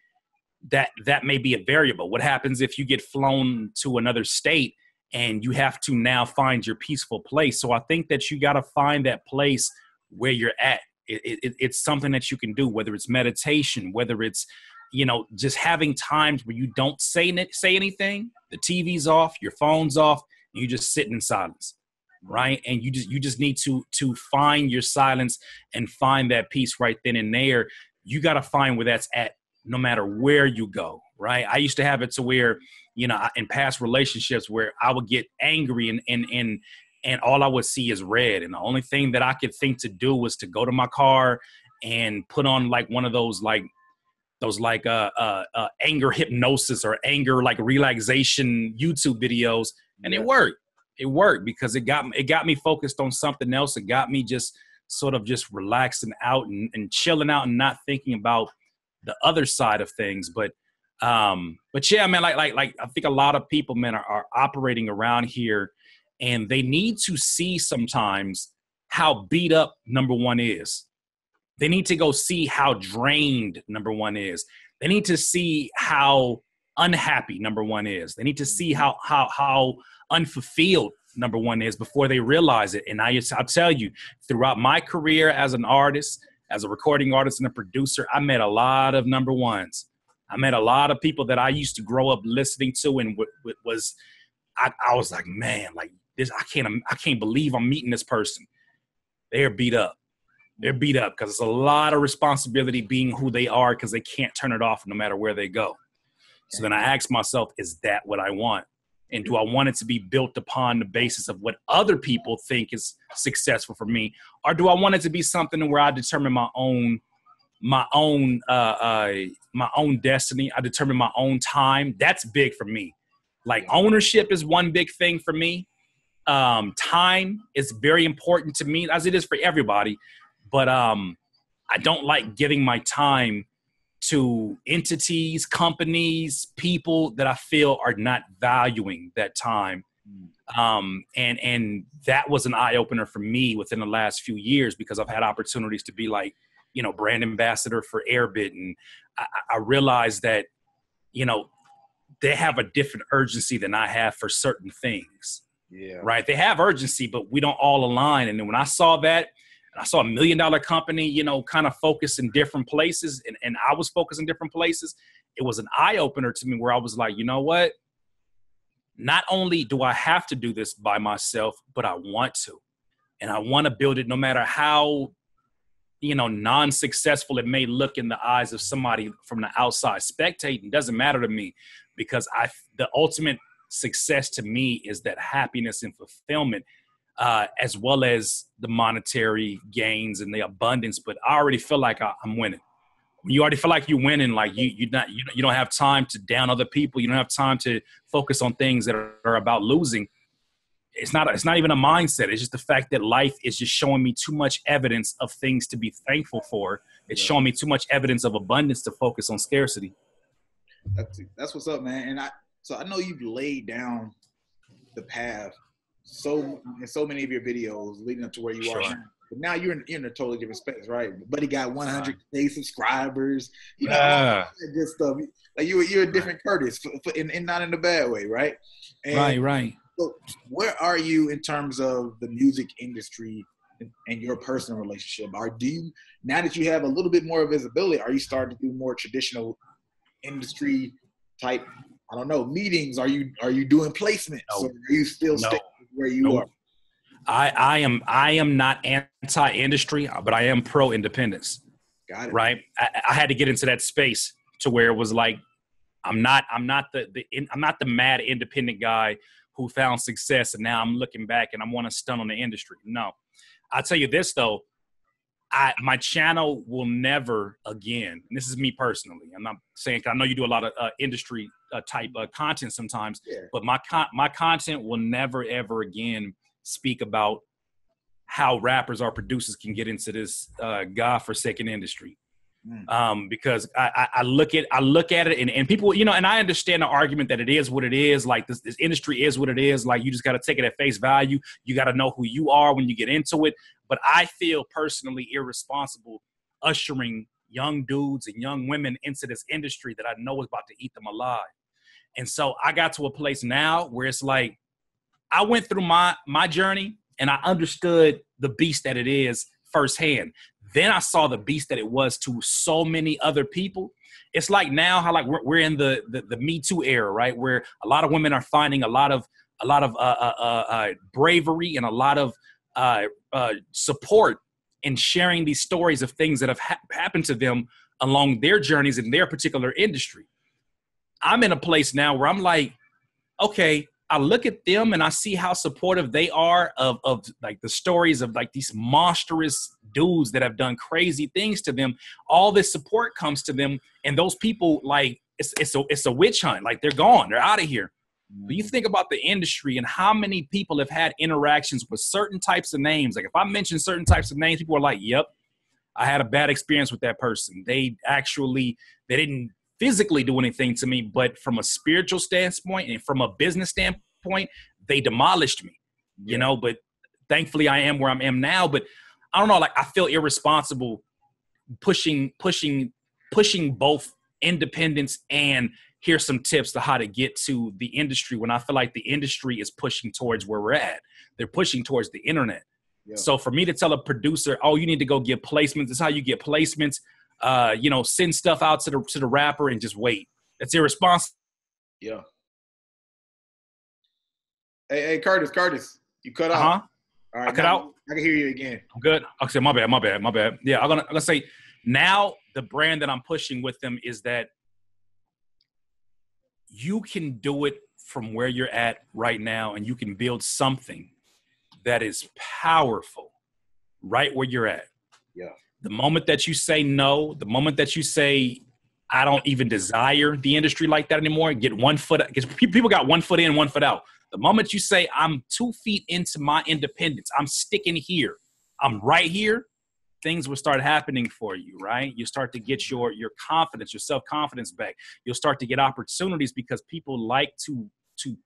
that that may be a variable. What happens if you get flown to another state and you have to now find your peaceful place? So i think that you got to find that place where you're at. It, it, it's something that you can do whether it's meditation whether it's you know just having times where you don't say say anything the tv's off your phone's off you just sit in silence right? And you just you just need to to find your silence and find that peace right then and there. You got to find where that's at no matter where you go right? I used to have it to where you know in past relationships where i would get angry and and and and all i would see is red. And the only thing that i could think to do was to go to my car and put on like one of those like those like uh, uh, uh, anger hypnosis or anger like relaxation YouTube videos, and it worked. It worked because it got it got me focused on something else. It got me just sort of just relaxing out and, and chilling out and not thinking about the other side of things. But um, but yeah, man, like like like I think a lot of people, man, are, are operating around here, and they need to see sometimes how beat up number one is. They need to go see how drained number one is. They need to see how unhappy number one is. They need to see how how how unfulfilled number one is before they realize it. And I I'll tell you, throughout my career as an artist, as a recording artist and a producer, I met a lot of number ones. I met a lot of people that I used to grow up listening to, and w- w- was I, I was like, man, like this, I can't I can't believe I'm meeting this person. They're beat up. They're beat up because it's a lot of responsibility being who they are because they can't turn it off no matter where they go. So then I ask myself, is that what I want? And do I want it to be built upon the basis of what other people think is successful for me? Or do I want it to be something where I determine my own my own uh, uh my own destiny. I determine my own time. That's big for me. Like ownership is one big thing for me. Um, time is very important to me, as it is for everybody. But um, I don't like giving my time to entities, companies, people that I feel are not valuing that time. Um, and and that was an eye opener for me within the last few years because I've had opportunities to be like, you know, brand ambassador for Airbit, and I, I realized that, you know, they have a different urgency than I have for certain things. Yeah. Right. They have urgency, but we don't all align. And then when I saw that, I saw a million dollar company, you know, kind of focus in different places, and, and I was focused in different places. It was an eye opener to me where I was like, you know what? Not only do I have to do this by myself, but I want to. And I want to build it no matter how, you know, non successful it may look in the eyes of somebody from the outside spectating. Doesn't matter to me because I, the ultimate success to me is that happiness and fulfillment uh, as well as the monetary gains and the abundance. But I already feel like I, am winning. You already feel like you're winning. Like you, you not, you, you don't have time to down other people. You don't have time to focus on things that are, are about losing. It's not. It's not even a mindset. It's just the fact that life is just showing me too much evidence of things to be thankful for. It's yeah. showing me too much evidence of abundance to focus on scarcity. That's that's what's up, man. And I so I know you've laid down the path so in so many of your videos leading up to where you sure. are now. But now you're in, you're in a totally different space, right? Buddy got 100k subscribers, you know, yeah. good stuff. Like you, you're a different Curtiss, and, and not in a bad way, right? And right, right. So where are you in terms of the music industry and, and your personal relationship? Are do you now that you have a little bit more visibility? Are you starting to do more traditional industry type? I don't know meetings. Are you are you doing placements? No. Or are you still no where you nope. are? I, I am I am not anti-industry, but I am pro-independence. Got it. Right. I, I, had to get into that space to where it was like, I'm not I'm not the, the I'm not the mad independent guy who found success and now I'm looking back and I want to stun on the industry. No, I'll tell you this though. I my channel will never again. this is me personally. I'm not saying I know you do a lot of uh, industry uh, type of content sometimes, yeah. but my con- my content will never ever again speak about how rappers or producers can get into this uh, godforsaken industry. Mm. Um, because I, I, look at I look at it and, and people you know and I understand the argument that it is what it is like this, this industry is what it is like you just got to take it at face value you got to know who you are when you get into it but I feel personally irresponsible ushering young dudes and young women into this industry that I know is about to eat them alive. And so I got to a place now where it's like I went through my my journey and I understood the beast that it is firsthand. Then I saw the beast that it was to so many other people. It's like now how like we're, we're in the, the, the Me Too era, right? Where a lot of women are finding a lot of a lot of uh, uh, uh, uh bravery and a lot of uh, uh, support in sharing these stories of things that have ha- happened to them along their journeys in their particular industry. I'm in a place now where I'm like, okay, I look at them and I see how supportive they are of of like the stories of like these monstrous dudes that have done crazy things to them. All this support comes to them, and those people like it's it's a it's a witch hunt. Like they're gone, they're out of here. But you mm. think about the industry and how many people have had interactions with certain types of names. Like if I mention certain types of names, people are like, "Yep, I had a bad experience with that person. They actually they didn't physically do anything to me, but from a spiritual standpoint and from a business standpoint, they demolished me. Yeah. You know, but thankfully I am where I am now. But I don't know, like I feel irresponsible pushing pushing pushing both independence and here's some tips to how to get to the industry when I feel like the industry is pushing towards where we're at. They're pushing towards the internet. Yeah. So for me to tell a producer, oh, you need to go get placements, this is how you get placements. Uh, you know, send stuff out to the to the rapper and just wait. That's irresponsible. Yeah. Hey, hey, Curtiss, Curtiss, you cut uh-huh. out. All right, I cut out. I can hear you again. I'm good. Okay, my bad, my bad, my bad. Yeah, I'm gonna I'm gonna say now the brand that I'm pushing with them is that you can do it from where you're at right now and you can build something that is powerful right where you're at. Yeah. The moment that you say no, the moment that you say I don't even desire the industry like that anymore, get one foot because people got one foot in, one foot out. The moment you say I'm two feet into my independence, I'm sticking here, I'm right here, things will start happening for you, right? You start to get your your confidence, your self confidence back. You'll start to get opportunities because people like to to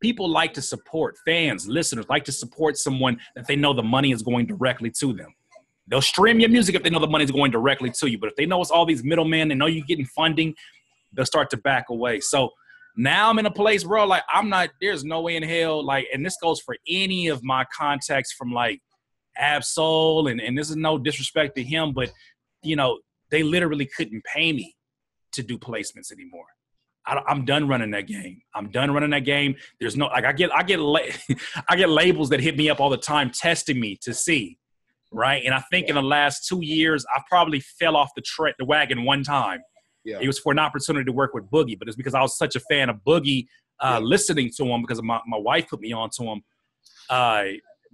people like to support fans, listeners like to support someone that they know the money is going directly to them. They'll stream your music if they know the money's going directly to you, but if they know it's all these middlemen, they know you're getting funding, they'll start to back away. So now I'm in a place, bro, like I'm not, there's no way in hell, like, and this goes for any of my contacts from like Ab-Soul, and, and this is no disrespect to him, but you know, they literally couldn't pay me to do placements anymore. I, am done running that game. I'm done running that game. There's no like I get I get la- I get labels that hit me up all the time testing me to see, right? And I think yeah. in the last two years I probably fell off the tra- the wagon one time. Yeah. It was for an opportunity to work with Boogie, but it's because I was such a fan of Boogie, uh, yeah. listening to him because my, my wife put me on to him. Uh,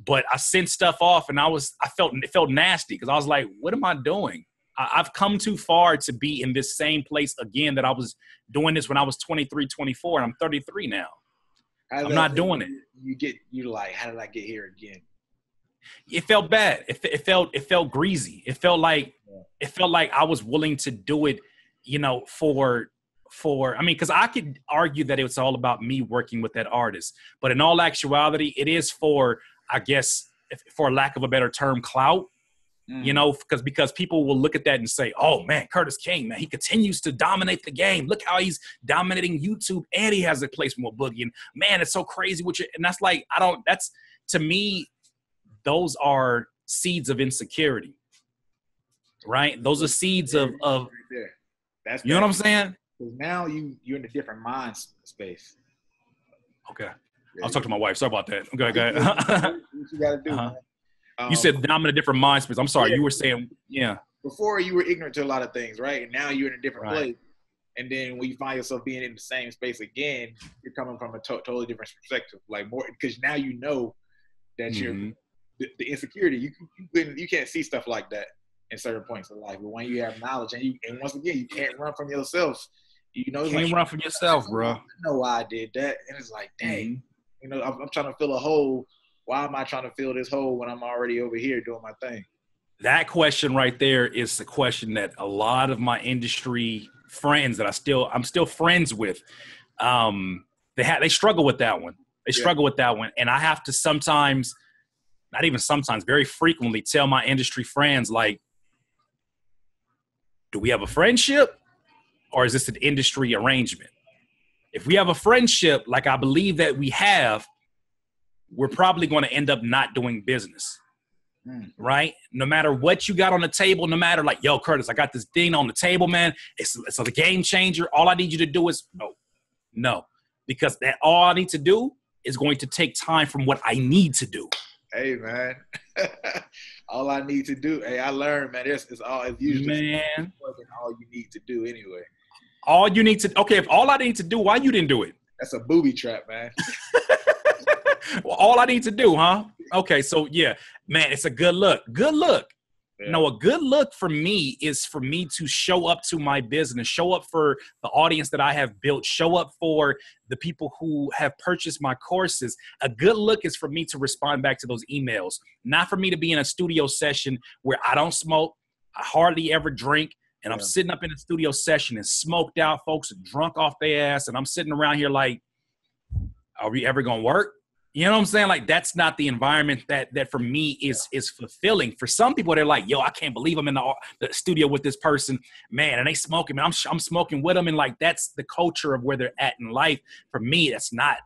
but I sent stuff off and I was I felt it felt nasty because I was like, what am I doing? I, have come too far to be in this same place again that I was doing this when I was 23, 24, and I'm 33 now. I'm not doing it. You get you like, how did I get here again? It felt bad. It, it felt it felt greasy. It felt like yeah. it felt like I was willing to do it, you know, for for I mean, because I could argue that it's all about me working with that artist, but in all actuality, it is for I guess, if, for lack of a better term, clout. Mm. You know, because because people will look at that and say, "Oh man, Curtiss King, man, he continues to dominate the game. Look how he's dominating YouTube, and he has a place with Boogie. And man, it's so crazy." Which and that's like, I don't. That's to me, those are seeds of insecurity, right? Those are seeds of of. Right that's you know what I'm saying? Because now you you're in a different mind space. Okay. I was talking to my wife. Sorry about that. Okay, go ahead. you got to do. Uh-huh. Um, you said I'm in a different mind space. I'm sorry. Yeah. You were saying, yeah. Before you were ignorant to a lot of things, right? And now you're in a different right. place. And then when you find yourself being in the same space again, you're coming from a to- totally different perspective. Like more because now you know that mm-hmm. you're the, the, insecurity. You you, you can't see stuff like that in certain points of life. But when you have knowledge, and you and once again, you can't run from yourself. You know, you can't like, run from yourself, bro. I know why I did that, and it's like, dang. Mm-hmm you know, I'm, I'm trying to fill a hole. Why am I trying to fill this hole when I'm already over here doing my thing? That question right there is the question that a lot of my industry friends that I still I'm still friends with, um, they have they struggle with that one. They struggle yeah. with that one, and I have to sometimes, not even sometimes, very frequently tell my industry friends like, do we have a friendship, or is this an industry arrangement? If we have a friendship like I believe that we have, we're probably going to end up not doing business. Mm. Right? No matter what you got on the table, no matter like, yo, Curtiss, I got this thing on the table, man. It's, it's a game changer. All I need you to do is no, no, because that all I need to do is going to take time from what I need to do. Hey, man. all I need to do. Hey, I learned, man. It's, it's all it's usually man. all you need to do anyway. All you need to okay, if all I need to do, why you didn't do it? That's a booby trap, man. all I need to do, huh? Okay, so yeah, man, it's a good look. Good look. Yeah. No, a good look for me is for me to show up to my business, show up for the audience that I have built, show up for the people who have purchased my courses. A good look is for me to respond back to those emails, not for me to be in a studio session where I don't smoke, I hardly ever drink, and I'm sitting up in a studio session and smoked out, folks drunk off their ass, and I'm sitting around here like, are we ever gonna work? You know what I'm saying? Like that's not the environment that that for me is is fulfilling. For some people, they're like, "Yo, I can't believe I'm in the, uh, the studio with this person, man," and they smoking. Man, I'm I'm smoking with them, and like that's the culture of where they're at in life. For me, that's not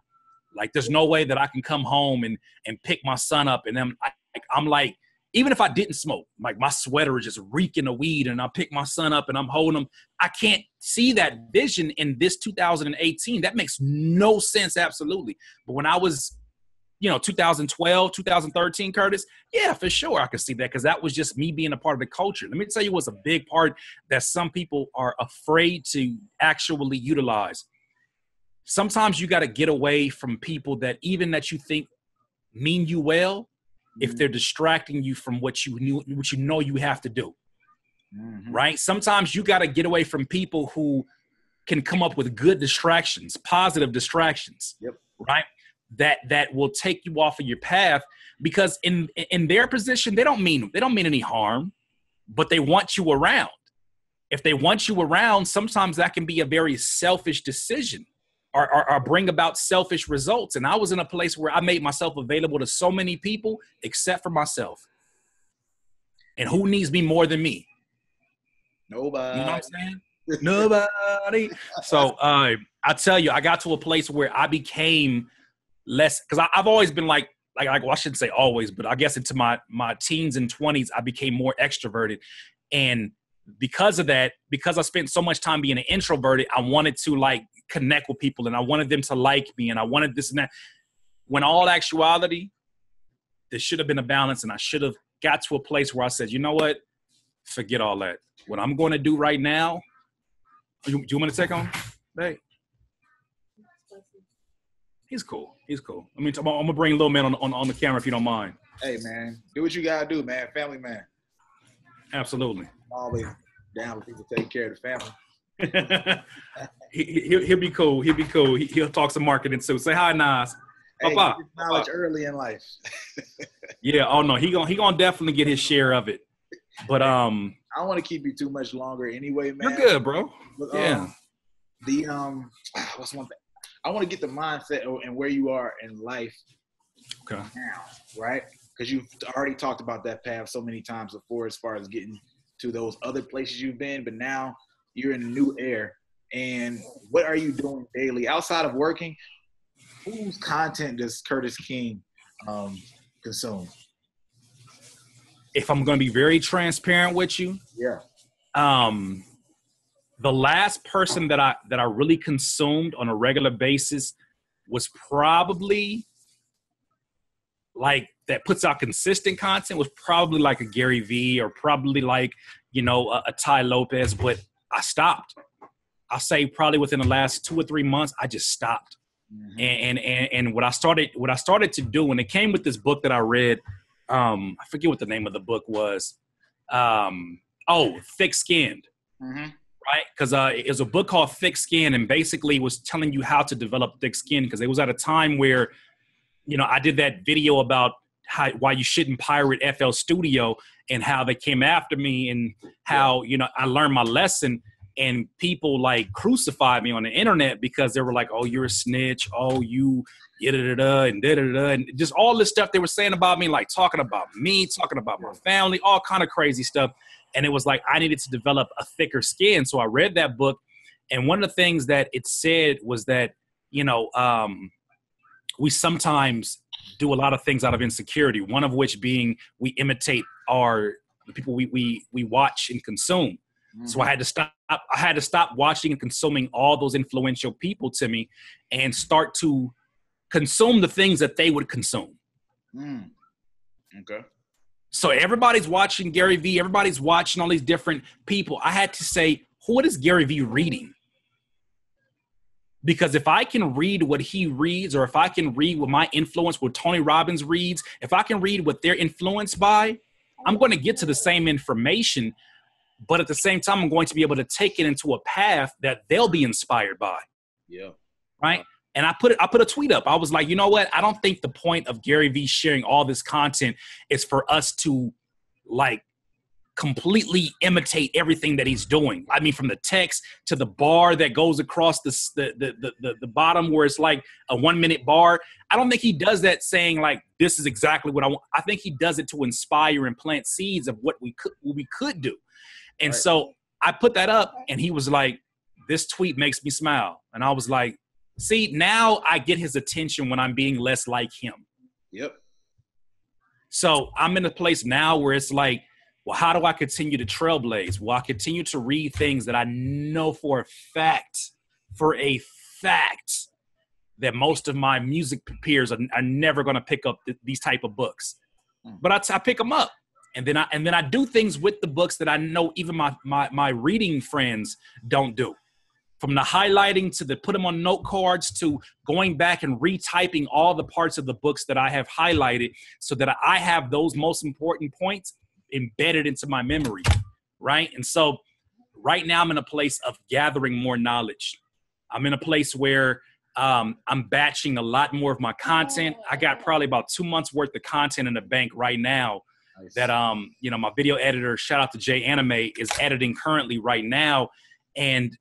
like there's no way that I can come home and and pick my son up, and then I, I'm like, even if I didn't smoke, like my sweater is just reeking of weed, and I pick my son up and I'm holding him. I can't see that vision in this 2018. That makes no sense, absolutely. But when I was you know 2012 2013 Curtiss? Yeah for sure i could see that because that was just me being a part of the culture. Let me tell you what's a big part that some people are afraid to actually utilize. Sometimes you got to get away from people that even that you think mean you well if mm-hmm. they're distracting you from what you knew what you know you have to do. Mm-hmm. right? Sometimes you got to get away from people who can come up with good distractions positive distractions. Yep. right that that will take you off of your path because in in their position they don't mean they don't mean any harm but they want you around. If they want you around sometimes that can be a very selfish decision or, or, or, bring about selfish results. And i was in a place where i made myself available to so many people except for myself. And who needs me more than me? Nobody. You know what i'm saying? Nobody. So uh, i tell you i got to a place where i became less because I've always been like like like well, I shouldn't say always, but I guess into my my teens and twenties, I became more extroverted, and because of that, because I spent so much time being an introverted, I wanted to like connect with people, and I wanted them to like me, and I wanted this and that. When all actuality, there should have been a balance, and I should have got to a place where I said, you know what, forget all that. What I'm going to do right now. You, do you want me to take on? Hey. He's cool. He's cool. I mean, I'm, I'm gonna bring little man on, on on the camera if you don't mind. Hey man, do what you gotta do, man. Family man. Absolutely. I'm always down with people taking care of the family. he, he'll, he'll be cool. He'll be cool. He, will talk some marketing too. Say hi, Nas. Hey, Papa. knowledge Papa. early in life. yeah. Oh no, he gonna he gonna definitely get his share of it. But um, I don't want to keep you too much longer anyway, man. You're good, bro. But, um, yeah. The um, what's one thing? I want to get the mindset and where you are in life okay. now, right? Because you've already talked about that path so many times before, as far as getting to those other places you've been, but now you're in a new air. And what are you doing daily outside of working? Whose content does Curtiss King um, consume? If I'm going to be very transparent with you, yeah. Um, the last person that I that I really consumed on a regular basis was probably like that puts out consistent content was probably like a Gary Vee or probably like you know a, a Tai Lopez, but I stopped. I say probably within the last two or three months, I just stopped. Mm-hmm. And, and and what I started what I started to do, and it came with this book that I read. Um, I forget what the name of the book was. Um, oh, Thick Skinned. Mm-hmm right? Because uh, it was a book called Thick Skin, and basically was telling you how to develop thick skin. Because it was at a time where, you know, I did that video about how why you shouldn't pirate FL Studio and how they came after me and how you know I learned my lesson. And people like crucified me on the internet because they were like, "Oh, you're a snitch. Oh, you da da da and da da da," and just all this stuff they were saying about me, like talking about me, talking about my family, all kind of crazy stuff and it was like I needed to develop a thicker skin. So I read that book, and one of the things that it said was that you know um, we sometimes do a lot of things out of insecurity. One of which being we imitate our the people we we we watch and consume. Mm-hmm. So I had to stop. I had to stop watching and consuming all those influential people to me, and start to consume the things that they would consume. Mm. Okay. So everybody's watching Gary Vee, everybody's watching all these different people. I had to say, what is Gary Vee reading? Because if I can read what he reads, or if I can read what my influence, what Tony Robbins reads, if I can read what they're influenced by, I'm going to get to the same information. But at the same time, I'm going to be able to take it into a path that they'll be inspired by. Yeah. Right. And I put it, I put a tweet up. I was like, you know what? I don't think the point of Gary Vee sharing all this content is for us to like completely imitate everything that he's doing. I mean, from the text to the bar that goes across the the the the, the bottom where it's like a one minute bar. I don't think he does that saying like this is exactly what I want. I think he does it to inspire and plant seeds of what we could what we could do. And right. so I put that up, and he was like, "This tweet makes me smile," and I was like, "See, now I get his attention when I'm being less like him." Yep. So I'm in a place now where it's like well, how do I continue to trailblaze? Well, I continue to read things that I know for a fact, for a fact, that most of my music peers are, are never going to pick up th- these type of books. Hmm. But I, t- I pick them up, and then I and then I do things with the books that I know even my my my reading friends don't do. From the highlighting to the put them on note cards to going back and retyping all the parts of the books that I have highlighted so that I have those most important points embedded into my memory, right? And so right now I'm in a place of gathering more knowledge. I'm in a place where um, I'm batching a lot more of my content. I got probably about two months worth of content in the bank right now nice. that um, you know my video editor, shout out to Jay Anime, is editing currently right now, and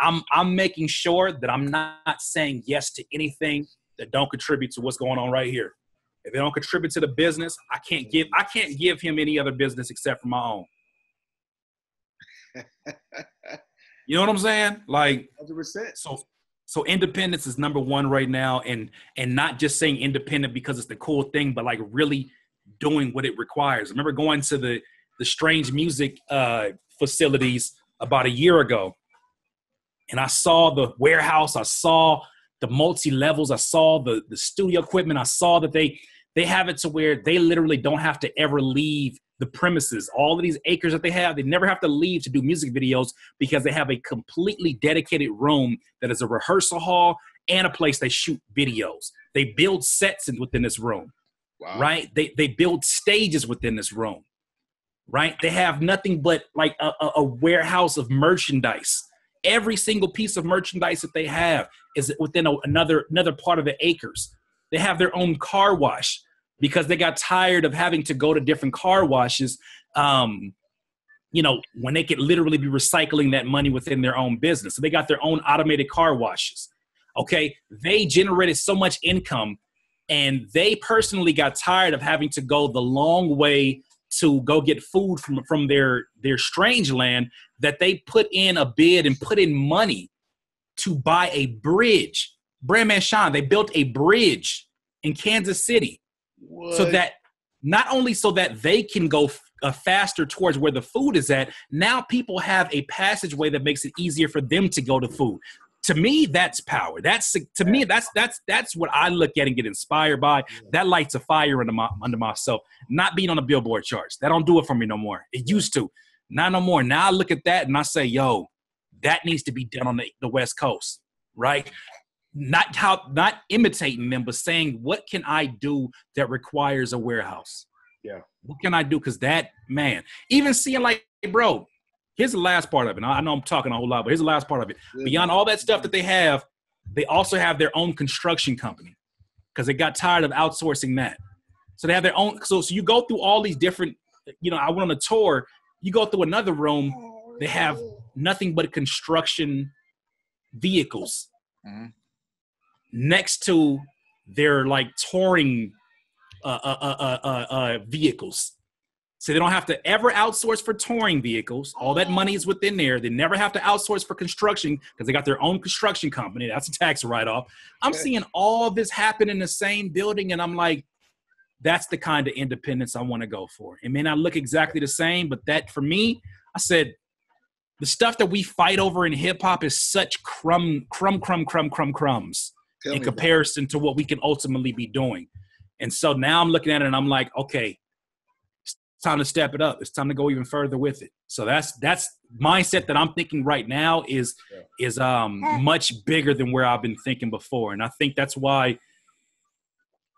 I'm I'm making sure that I'm not saying yes to anything that don't contribute to what's going on right here. If they don't contribute to the business, I can't give I can't give him any other business except for my own. you know what I'm saying? Like 100%. So so independence is number one right now, and and not just saying independent because it's the cool thing, but like really doing what it requires. I remember going to the the strange music uh, facilities about a year ago, and I saw the warehouse. I saw the multi levels. I saw the the studio equipment. I saw that they they have it to where they literally don't have to ever leave the premises. All of these acres that they have, they never have to leave to do music videos because they have a completely dedicated room that is a rehearsal hall and a place they shoot videos. They build sets within this room, wow. right? They, they build stages within this room, right? They have nothing but like a, a, a warehouse of merchandise. Every single piece of merchandise that they have is within a, another another part of the acres. They have their own car wash because they got tired of having to go to different car washes. Um, you know, when they could literally be recycling that money within their own business. So they got their own automated car washes. Okay. They generated so much income and they personally got tired of having to go the long way to go get food from, from their, their strange land that they put in a bid and put in money to buy a bridge. Brandman Sean, they built a bridge in Kansas City what? so that not only so that they can go uh, faster towards where the food is at, now people have a passageway that makes it easier for them to go to food. To me, that's power. That's to me, that's that's that's what I look at and get inspired by. That lights a fire under my under myself. Not being on the billboard charts. That don't do it for me no more. It used to. Not no more. Now I look at that and I say, yo, that needs to be done on the, the West Coast, right? not how not imitating them, but saying what can I do that requires a warehouse? Yeah. What can I do? Because that man, even seeing like, bro, here's the last part of it. I know I'm talking a whole lot, but here's the last part of it. Beyond all that stuff that they have, they also have their own construction company because they got tired of outsourcing that. So they have their own. So so you go through all these different. You know, I went on a tour. You go through another room. They have nothing but construction vehicles. Mm-hmm next to their like touring uh, uh, uh, uh, uh, vehicles. So they don't have to ever outsource for touring vehicles. All that money is within there. They never have to outsource for construction because they got their own construction company. That's a tax write off. I'm okay. seeing all this happen in the same building, and I'm like, that's the kind of independence I want to go for. It may not look exactly the same, but that for me, I said, the stuff that we fight over in hip hop is such crumb, crumb, crumb, crumb, crumb, crumbs. Tell in comparison that. to what we can ultimately be doing. And so now I'm looking at it and I'm like, okay, time to step it up. It's time to go even further with it. So that's that's mindset that I'm thinking right now is yeah. is um much bigger than where I've been thinking before. And I think that's why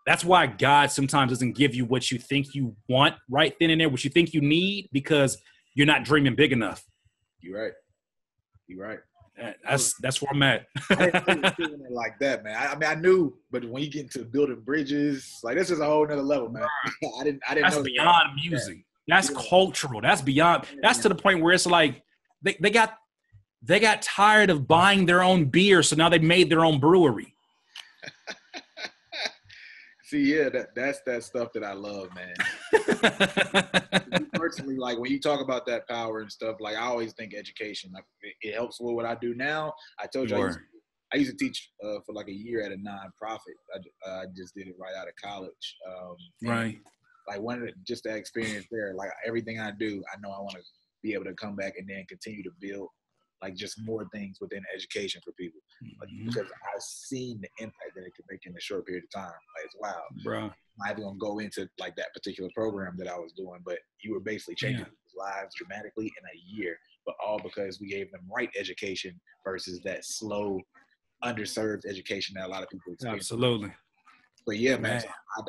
that's why God sometimes doesn't give you what you think you want right then and there, what you think you need, because you're not dreaming big enough. You're right. You're right. That's that's where I'm at. like that, man. I, I, mean, I knew, but when you get into building bridges, like this is a whole nother level, man. I didn't, I didn't. That's know beyond that. music. That's yeah. cultural. That's beyond. That's to the point where it's like they, they got they got tired of buying their own beer, so now they made their own brewery. See, yeah, that, that's that stuff that I love, man. Personally, like when you talk about that power and stuff, like I always think education. Like it, it helps with what I do now. I told you, I used, to, I used, to, teach uh, for like a year at a nonprofit. I, uh, I just did it right out of college. Um, right. Like one of the, just that experience there. Like everything I do, I know I want to be able to come back and then continue to build like just more things within education for people like, mm-hmm. because I've seen the impact that it can make in a short period of time. Like it's wow, bro. I'm not even gonna go into like that particular program that I was doing, but you were basically changing yeah. lives dramatically in a year, but all because we gave them right education versus that slow, underserved education that a lot of people experience. Absolutely. But yeah, man, man.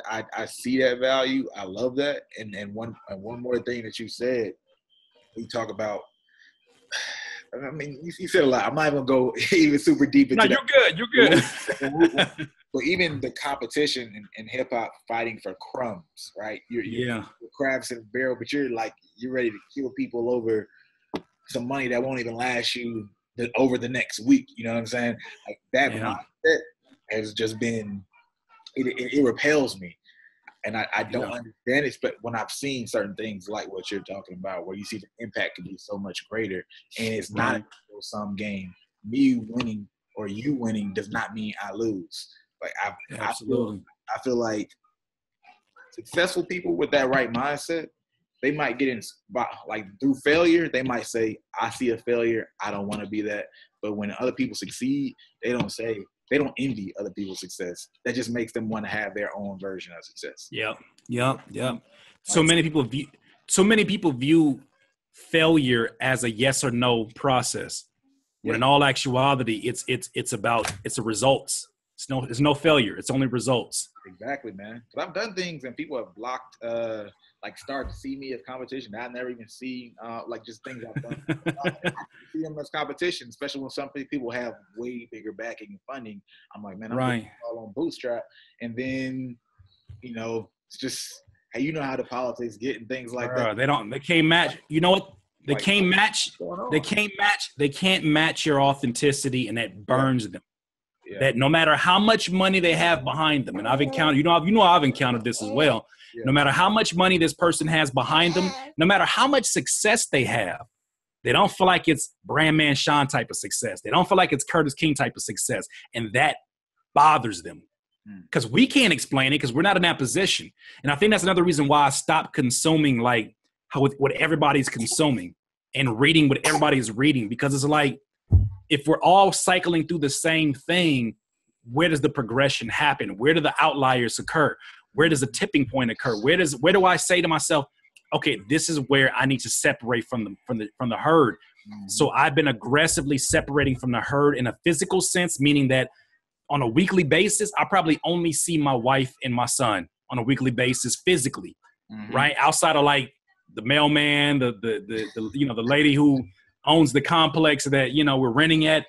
I, I, I see that value. I love that. And and one and one more thing that you said, we talk about I mean, you, you, said a lot. I'm not even gonna go even super deep into no, you're good. You're good. but even the competition in, in hip hop, fighting for crumbs, right? You're, you're yeah, crabs in a barrel, but you're like you're ready to kill people over some money that won't even last you the, over the next week. You know what I'm saying? Like that yeah. mindset has just been it, it, it repels me and I, I don't yeah. understand it. But when I've seen certain things like what you're talking about, where you see the impact can be so much greater, and it's not right. a sum game. Me winning or you winning does not mean I lose. Like I, absolutely, I feel, I feel like successful people with that right mindset, they might get in like through failure. They might say, "I see a failure. I don't want to be that." But when other people succeed, they don't say, they don't envy other people's success. That just makes them want to have their own version of success. Yep. Yep. Yep. So many people view so many people view failure as a yes or no process. When in all actuality, it's it's it's about it's a results. It's no it's no failure. It's only results. Exactly, man. But I've done things and people have blocked uh like start to see me as competition. I never even see uh, like just things I've done. see them as competition, especially when some people have way bigger backing and funding. I'm like, man, I'm right. all on bootstrap, and then you know, it's just hey, you know how the politics get and things like Bruh, that. They don't. They can't match. You know what? They like, can't match. They can't match. They can't match your authenticity, and that burns yeah. them. Yeah. That no matter how much money they have behind them, and I've encountered, you know, you know, I've encountered this as well yeah. No matter how much money this person has behind them, no matter how much success they have, they don't feel like it's Brandman Sean type of success. They don't feel like it's Curtiss King type of success. And that bothers them because hmm. we can't explain it because we're not in that position. And I think that's another reason why I stopped consuming like how what everybody's consuming and reading what everybody's reading because it's like if we're all cycling through the same thing, where does the progression happen? Where do the outliers occur? Where does the tipping point occur where does where do i say to myself okay this is where i need to separate from the from the from the herd mm-hmm. so i've been aggressively separating from the herd in a physical sense meaning that on a weekly basis i probably only see my wife and my son on a weekly basis physically mm-hmm. right outside of like the mailman the, the the the you know the lady who owns the complex that you know we're renting at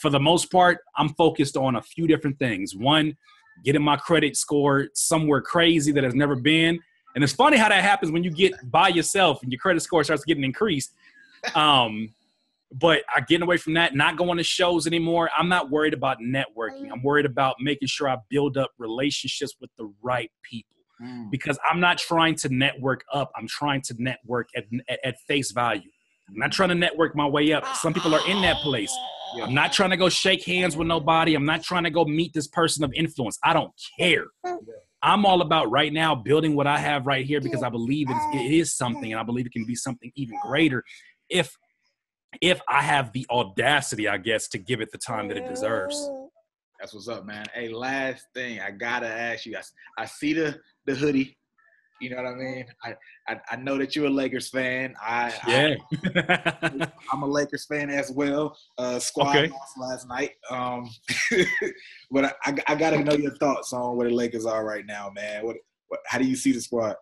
for the most part i'm focused on a few different things one getting my credit score somewhere crazy that has never been. And it's funny how that happens when you get by yourself and your credit score starts getting increased. Um, but I getting away from that, not going to shows anymore. I'm not worried about networking. I'm worried about making sure I build up relationships with the right people mm. because I'm not trying to network up. I'm trying to network at, at, at face value. I'm not trying to network my way up. Some people are in that place. Yeah. I'm not trying to go shake hands with nobody. I'm not trying to go meet this person of influence. I don't care. Yeah. I'm all about right now building what I have right here because I believe it is something and I believe it can be something even greater if if I have the audacity, I guess, to give it the time that it deserves. That's what's up, man. Hey, last thing I gotta ask you. I, I see the the hoodie. You know what I mean? I I, I know that you're a Lakers fan. I yeah, I, am a Lakers fan as well. Uh, squad okay. lost last night. Um, but I, I, I got to know your thoughts on where the Lakers are right now, man. What, what how do you see the squad?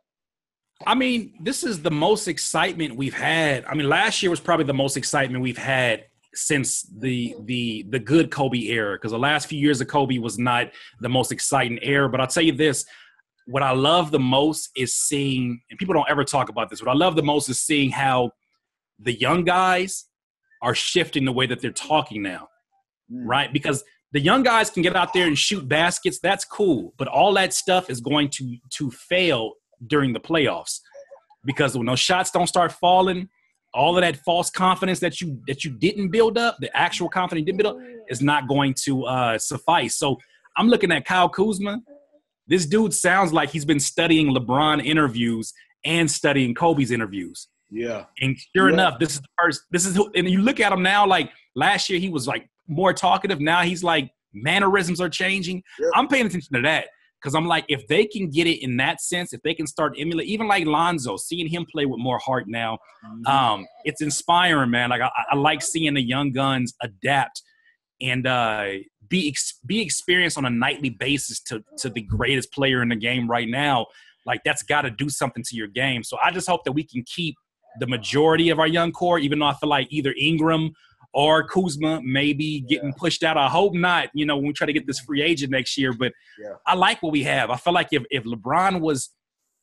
I mean, this is the most excitement we've had. I mean, last year was probably the most excitement we've had since the the the good Kobe era because the last few years of Kobe was not the most exciting era. But I'll tell you this: what I love the most is seeing, and people don't ever talk about this. What I love the most is seeing how the young guys are shifting the way that they're talking now, mm. right? Because the young guys can get out there and shoot baskets. That's cool, but all that stuff is going to to fail during the playoffs because when those shots don't start falling all of that false confidence that you that you didn't build up, the actual confidence you didn't build up, is not going to uh, suffice. So I'm looking at Kyle Kuzma. This dude sounds like he's been studying LeBron interviews and studying Kobe's interviews. Yeah. And sure yeah. enough, this is the first. This is who, and you look at him now. Like last year, he was like more talkative. Now he's like mannerisms are changing. Yeah. I'm paying attention to that. Because I'm like, if they can get it in that sense, if they can start emulate, even like Lonzo, seeing him play with more heart now, mm-hmm. um, it's inspiring, man. Like I, I, like seeing the young guns adapt and uh, be ex- be experienced on a nightly basis to to the greatest player in the game right now. Like that's got to do something to your game. So I just hope that we can keep the majority of our young core, even though I feel like either Ingram or Kuzma maybe getting yeah. pushed out. I hope not, you know, when we try to get this free agent next year. But yeah. I like what we have. I feel like if, if LeBron was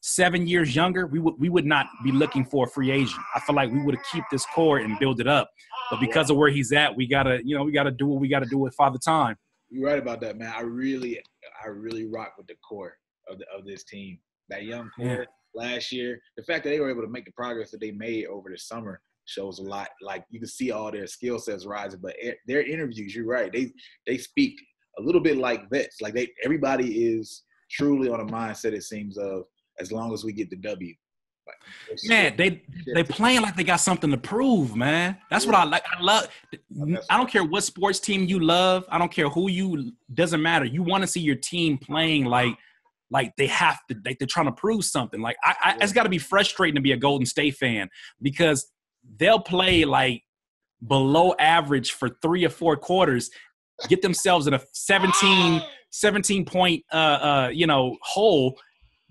seven years younger, we would we would not be looking for a free agent. I feel like we would have keep this core and build it up. But because of where he's at, we gotta, you know, we gotta do what we gotta do with Father Time. You're right about that, man. I really, I really rock with the core of the, of this team. That young core yeah. last year, the fact that they were able to make the progress that they made over the summer shows a lot. Like you can see all their skill sets rising, but their interviews, you're right. They they speak a little bit like vets. Like they everybody is truly on a mindset. It seems of as long as we get the W. man, they they playing like they got something to prove, man. That's what I like. I love. I don't care what sports team you love. I don't care who you. Doesn't matter. You want to see your team playing like like they have to. Like they're trying to prove something. Like I, I it's got to be frustrating to be a Golden State fan because they'll play like below average for three or four quarters, get themselves in a 17, 17 point, uh, uh, you know, hole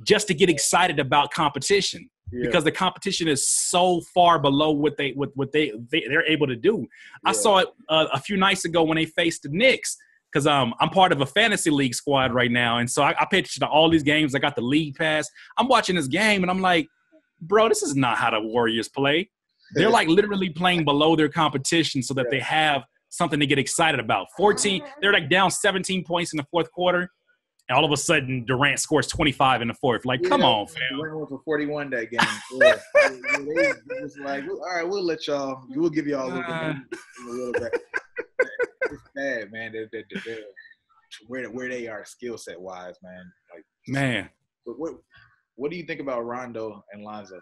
just to get excited about competition. Yeah. Because the competition is so far below what they what, what they, they they're able to do. Yeah. I saw it uh, a few nights ago when they faced the Knicks because um, I'm part of a fantasy league squad right now, and so I, I attention to all these games. I got the league pass. I'm watching this game, and I'm like, bro, this is not how the Warriors play. They're like literally playing below their competition so that they have something to get excited about. 14, they're like down 17 points in the fourth quarter. And all of a sudden, Durant scores 25 in the fourth. Like, yeah, come on, fam. Went for 41 that game. Yeah. they was like, all right, we'll let y'all, we'll give y'all a little, uh, bit, a little bit. It's bad, man. They're, they're, they're, where, where they are skill set wise, man. Like, man. But what, what do you think about Rondo and Lonzo?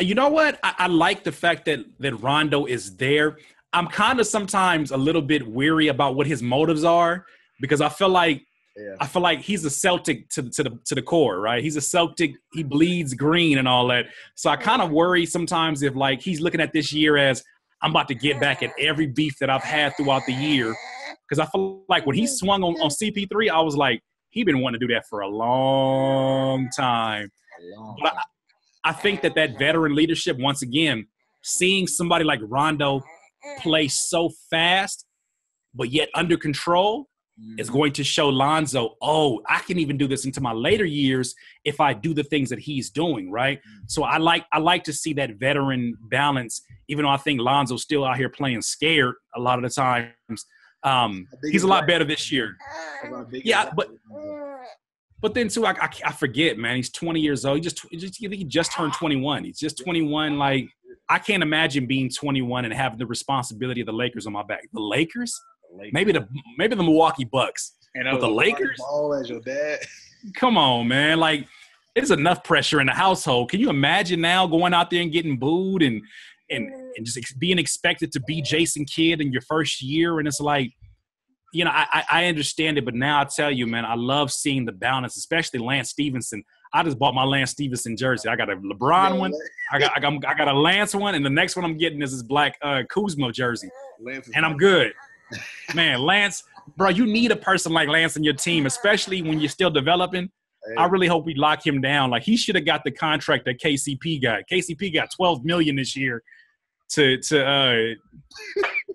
You know what? I, I like the fact that that Rondo is there. I'm kind of sometimes a little bit weary about what his motives are because I feel like yeah. I feel like he's a Celtic to, to the to the core, right? He's a Celtic. He bleeds green and all that. So I kind of worry sometimes if like he's looking at this year as I'm about to get back at every beef that I've had throughout the year. Because I feel like when he swung on, on CP3, I was like, he been wanting to do that for a long time. A long time. But I, I think that that veteran leadership, once again, seeing somebody like Rondo play so fast, but yet under control, mm-hmm. is going to show Lonzo, oh, I can even do this into my later years if I do the things that he's doing, right? Mm-hmm. So I like I like to see that veteran balance, even though I think Lonzo's still out here playing scared a lot of the times. Um, he's a lot better this year. Yeah, but but then too, I, I, I, forget, man. He's 20 years old. He just, just, he just turned 21. He's just 21. Like I can't imagine being 21 and having the responsibility of the Lakers on my back. The Lakers, Lakers. maybe the maybe the Milwaukee Bucks, and but the Lakers. Ball as your dad. Come on, man. Like there's enough pressure in the household. Can you imagine now going out there and getting booed and and, and just being expected to be Jason Kidd in your first year? And it's like you know, I, I understand it, but now I tell you, man, I love seeing the balance, especially Lance Stephenson. I just bought my Lance Stephenson jersey. I got a LeBron one. I got, I got I got a Lance one, and the next one I'm getting is this black uh, Kuzma jersey, and I'm good. Man, Lance, bro, you need a person like Lance in your team, especially when you're still developing. Hey. I really hope we lock him down. Like he should have got the contract that KCP got. KCP got 12 million this year to to uh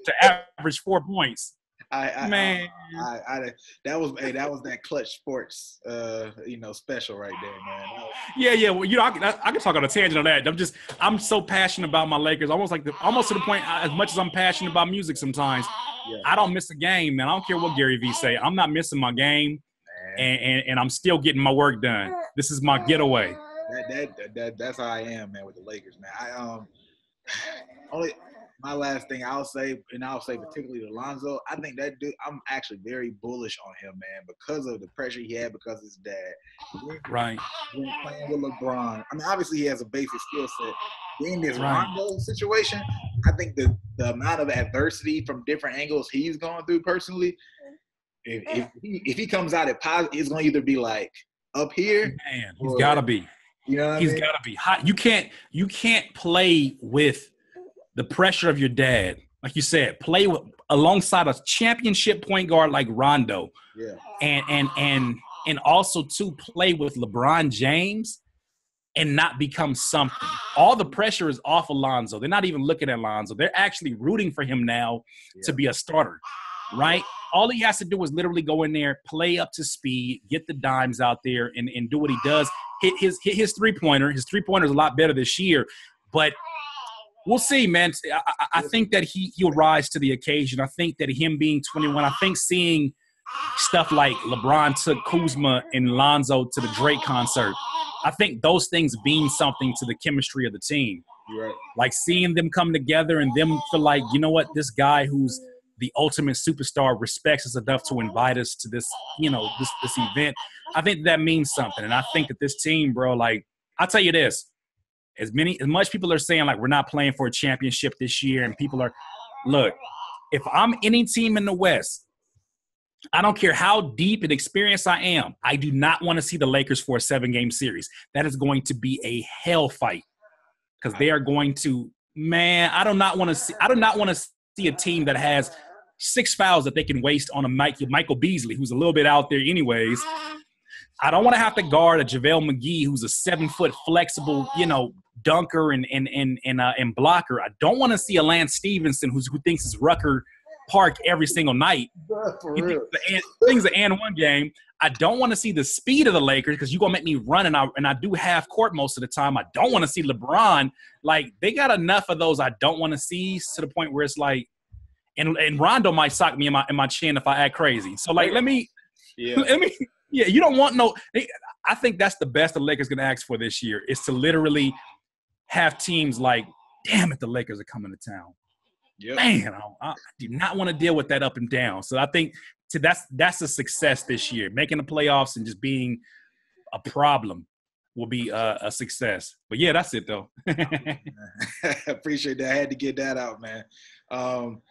to average four points. I, I man, I, I, that was hey, that was that Klutch Sports, uh, you know, special right there, man. Was, yeah, yeah. Well, you know, I, I, can talk on a tangent on that. I'm just, I'm so passionate about my Lakers, almost like the, almost to the point. As much as I'm passionate about music, sometimes yeah. I don't miss a game, man. I don't care what Gary Vee say. I'm not missing my game, and, and, and I'm still getting my work done. This is my getaway. That, that, that, that's how I am, man, with the Lakers, man. I um only my last thing I'll say, and I'll say oh. particularly to Lonzo, I think that dude, I'm actually very bullish on him, man, because of the pressure he had because of his dad. Right. When playing with LeBron. I mean, obviously he has a basic skill set. In this right. Rondo situation, I think the, the amount of adversity from different angles he's going through personally, if, if, eh. he, if he comes out at positive, it's going to either be like up here. Man, he's got to be. You know he's got to be hot. You can't you can't play with the pressure of your dad. Like you said, play with, alongside a championship point guard like Rondo. Yeah. And and and and also to play with LeBron James and not become something. All the pressure is off Alonzo. They're not even looking at Alonzo. They're actually rooting for him now yeah. to be a starter. Right? All he has to do is literally go in there, play up to speed, get the dimes out there, and, and do what he does. Hit his hit his three pointer. His three pointer is a lot better this year, but we'll see, man. I, I, think that he he'll rise to the occasion. I think that him being 21, I think seeing stuff like LeBron took Kuzma and Lonzo to the Drake concert. I think those things mean something to the chemistry of the team. Right. Like seeing them come together and them feel like, you know what, this guy who's the ultimate superstar respects us enough to invite us to this, you know, this this event. I think that means something. And I think that this team, bro, like I'll tell you this, as many as much people are saying like we're not playing for a championship this year, and people are look, if I'm any team in the West, I don't care how deep and experienced I am, I do not want to see the Lakers for a seven game series. That is going to be a hell fight because they are going to man. I do not want to see. I do not want to see a team that has six fouls that they can waste on a Mike, Michael Beasley, who's a little bit out there anyways. I don't want to have to guard a JaVale McGee who's a seven foot flexible, you know, dunker and and and and, uh, and blocker. I don't want to see a Lance Stephenson who's who thinks it's Rucker Park every single night. For real. Things an and one game. I don't want to see the speed of the Lakers because you're gonna make me run and I and I do half court most of the time. I don't want to see LeBron. Like they got enough of those I don't want to see to the point where it's like and and Rondo might sock me in my in my chin if I act crazy. So like let me yeah. let me yeah, you don't want no I think that's the best the Lakers gonna ask for this year is to literally have teams like, damn it, the Lakers are coming to town. Yep. Man, I, I do not want to deal with that up and down. So I think to that's that's a success this year. Making the playoffs and just being a problem will be a, a success. But yeah, that's it though. appreciate that. I had to get that out, man. Um,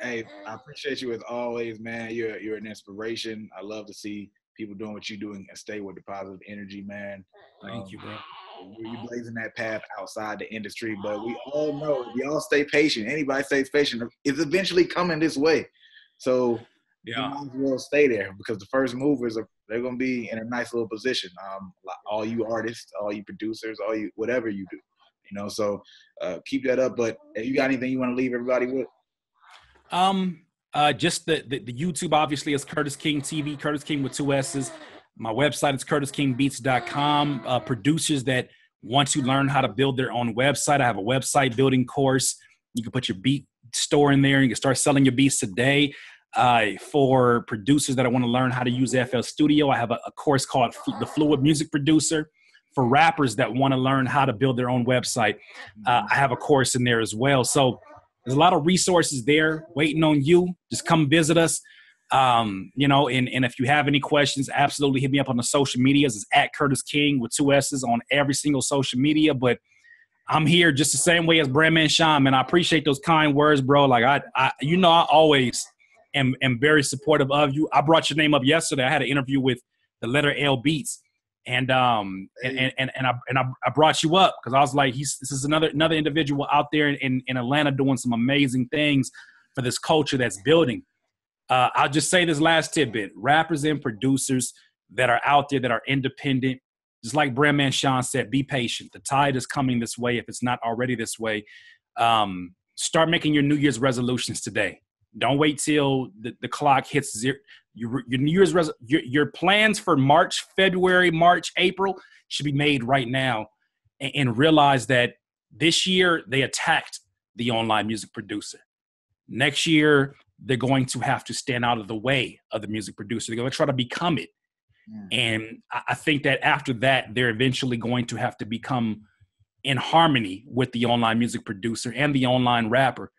hey, I appreciate you as always, man. You're you're an inspiration. I love to see people doing what you're doing and stay with the positive energy, man. Thank um, you, bro you blazing that path outside the industry. But we all know if y'all stay patient, anybody stays patient, it's eventually coming this way. So yeah. you might as well stay there because the first movers are they're gonna be in a nice little position. Um, all you artists, all you producers, all you whatever you do, you know. So uh, keep that up. But if you got anything you want to leave everybody with? Um, uh, just the, the, the YouTube obviously is Curtiss King TV, Curtiss King with two S's. My website is curtisskingbeats.com. Uh, producers that want to learn how to build their own website, I have a website building course. You can put your beat store in there. And you can start selling your beats today. Uh, for producers that want to learn how to use FL Studio, I have a, a course called F- The Fluid Music Producer. For rappers that want to learn how to build their own website, uh, I have a course in there as well. So there's a lot of resources there waiting on you. Just come visit us. Um, you know, and, and if you have any questions, absolutely hit me up on the social medias. It's at Curtiss King with two S's on every single social media. But I'm here just the same way as Brandman Sean, man. I appreciate those kind words, bro. Like I, I you know, I always am, am very supportive of you. I brought your name up yesterday. I had an interview with the letter L Beats, and um and and, and, and I and I, I brought you up because I was like, he's this is another another individual out there in, in Atlanta doing some amazing things for this culture that's building. Uh, I'll just say this last tidbit: rappers and producers that are out there that are independent, just like Brandman Sean said, be patient. The tide is coming this way if it's not already this way. Um, start making your New Year's resolutions today. Don't wait till the, the clock hits zero. Your, your New Year's res- your, your plans for March, February, March, April should be made right now, and, and realize that this year they attacked the online music producer. Next year they're going to have to stand out of the way of the music producer. They're going to try to become it. And I think that after that, they're eventually going to have to become in harmony with the online music producer and the online rapper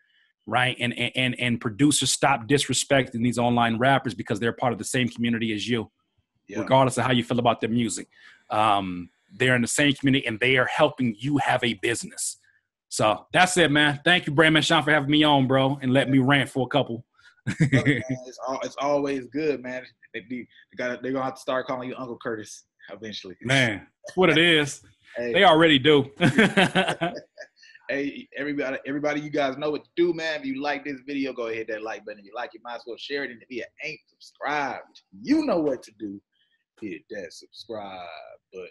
right? And and and producers stop disrespecting these online rappers because they're part of the same community as you yeah. regardless of how you feel about their music. Um, they're in the same community and they are helping you have a business. So that's it man. Thank you brandman sean for having me on bro and let me rant for a couple it's, all, it's always good man they, they got they're gonna have to start calling you uncle curtiss eventually man that's what it is Hey. They already do. hey, everybody, everybody, you guys know what to do, man. If you like this video, go ahead hit that like button. If you like it, might as well share it. And if you ain't subscribed, you know what to do. Hit that subscribe button.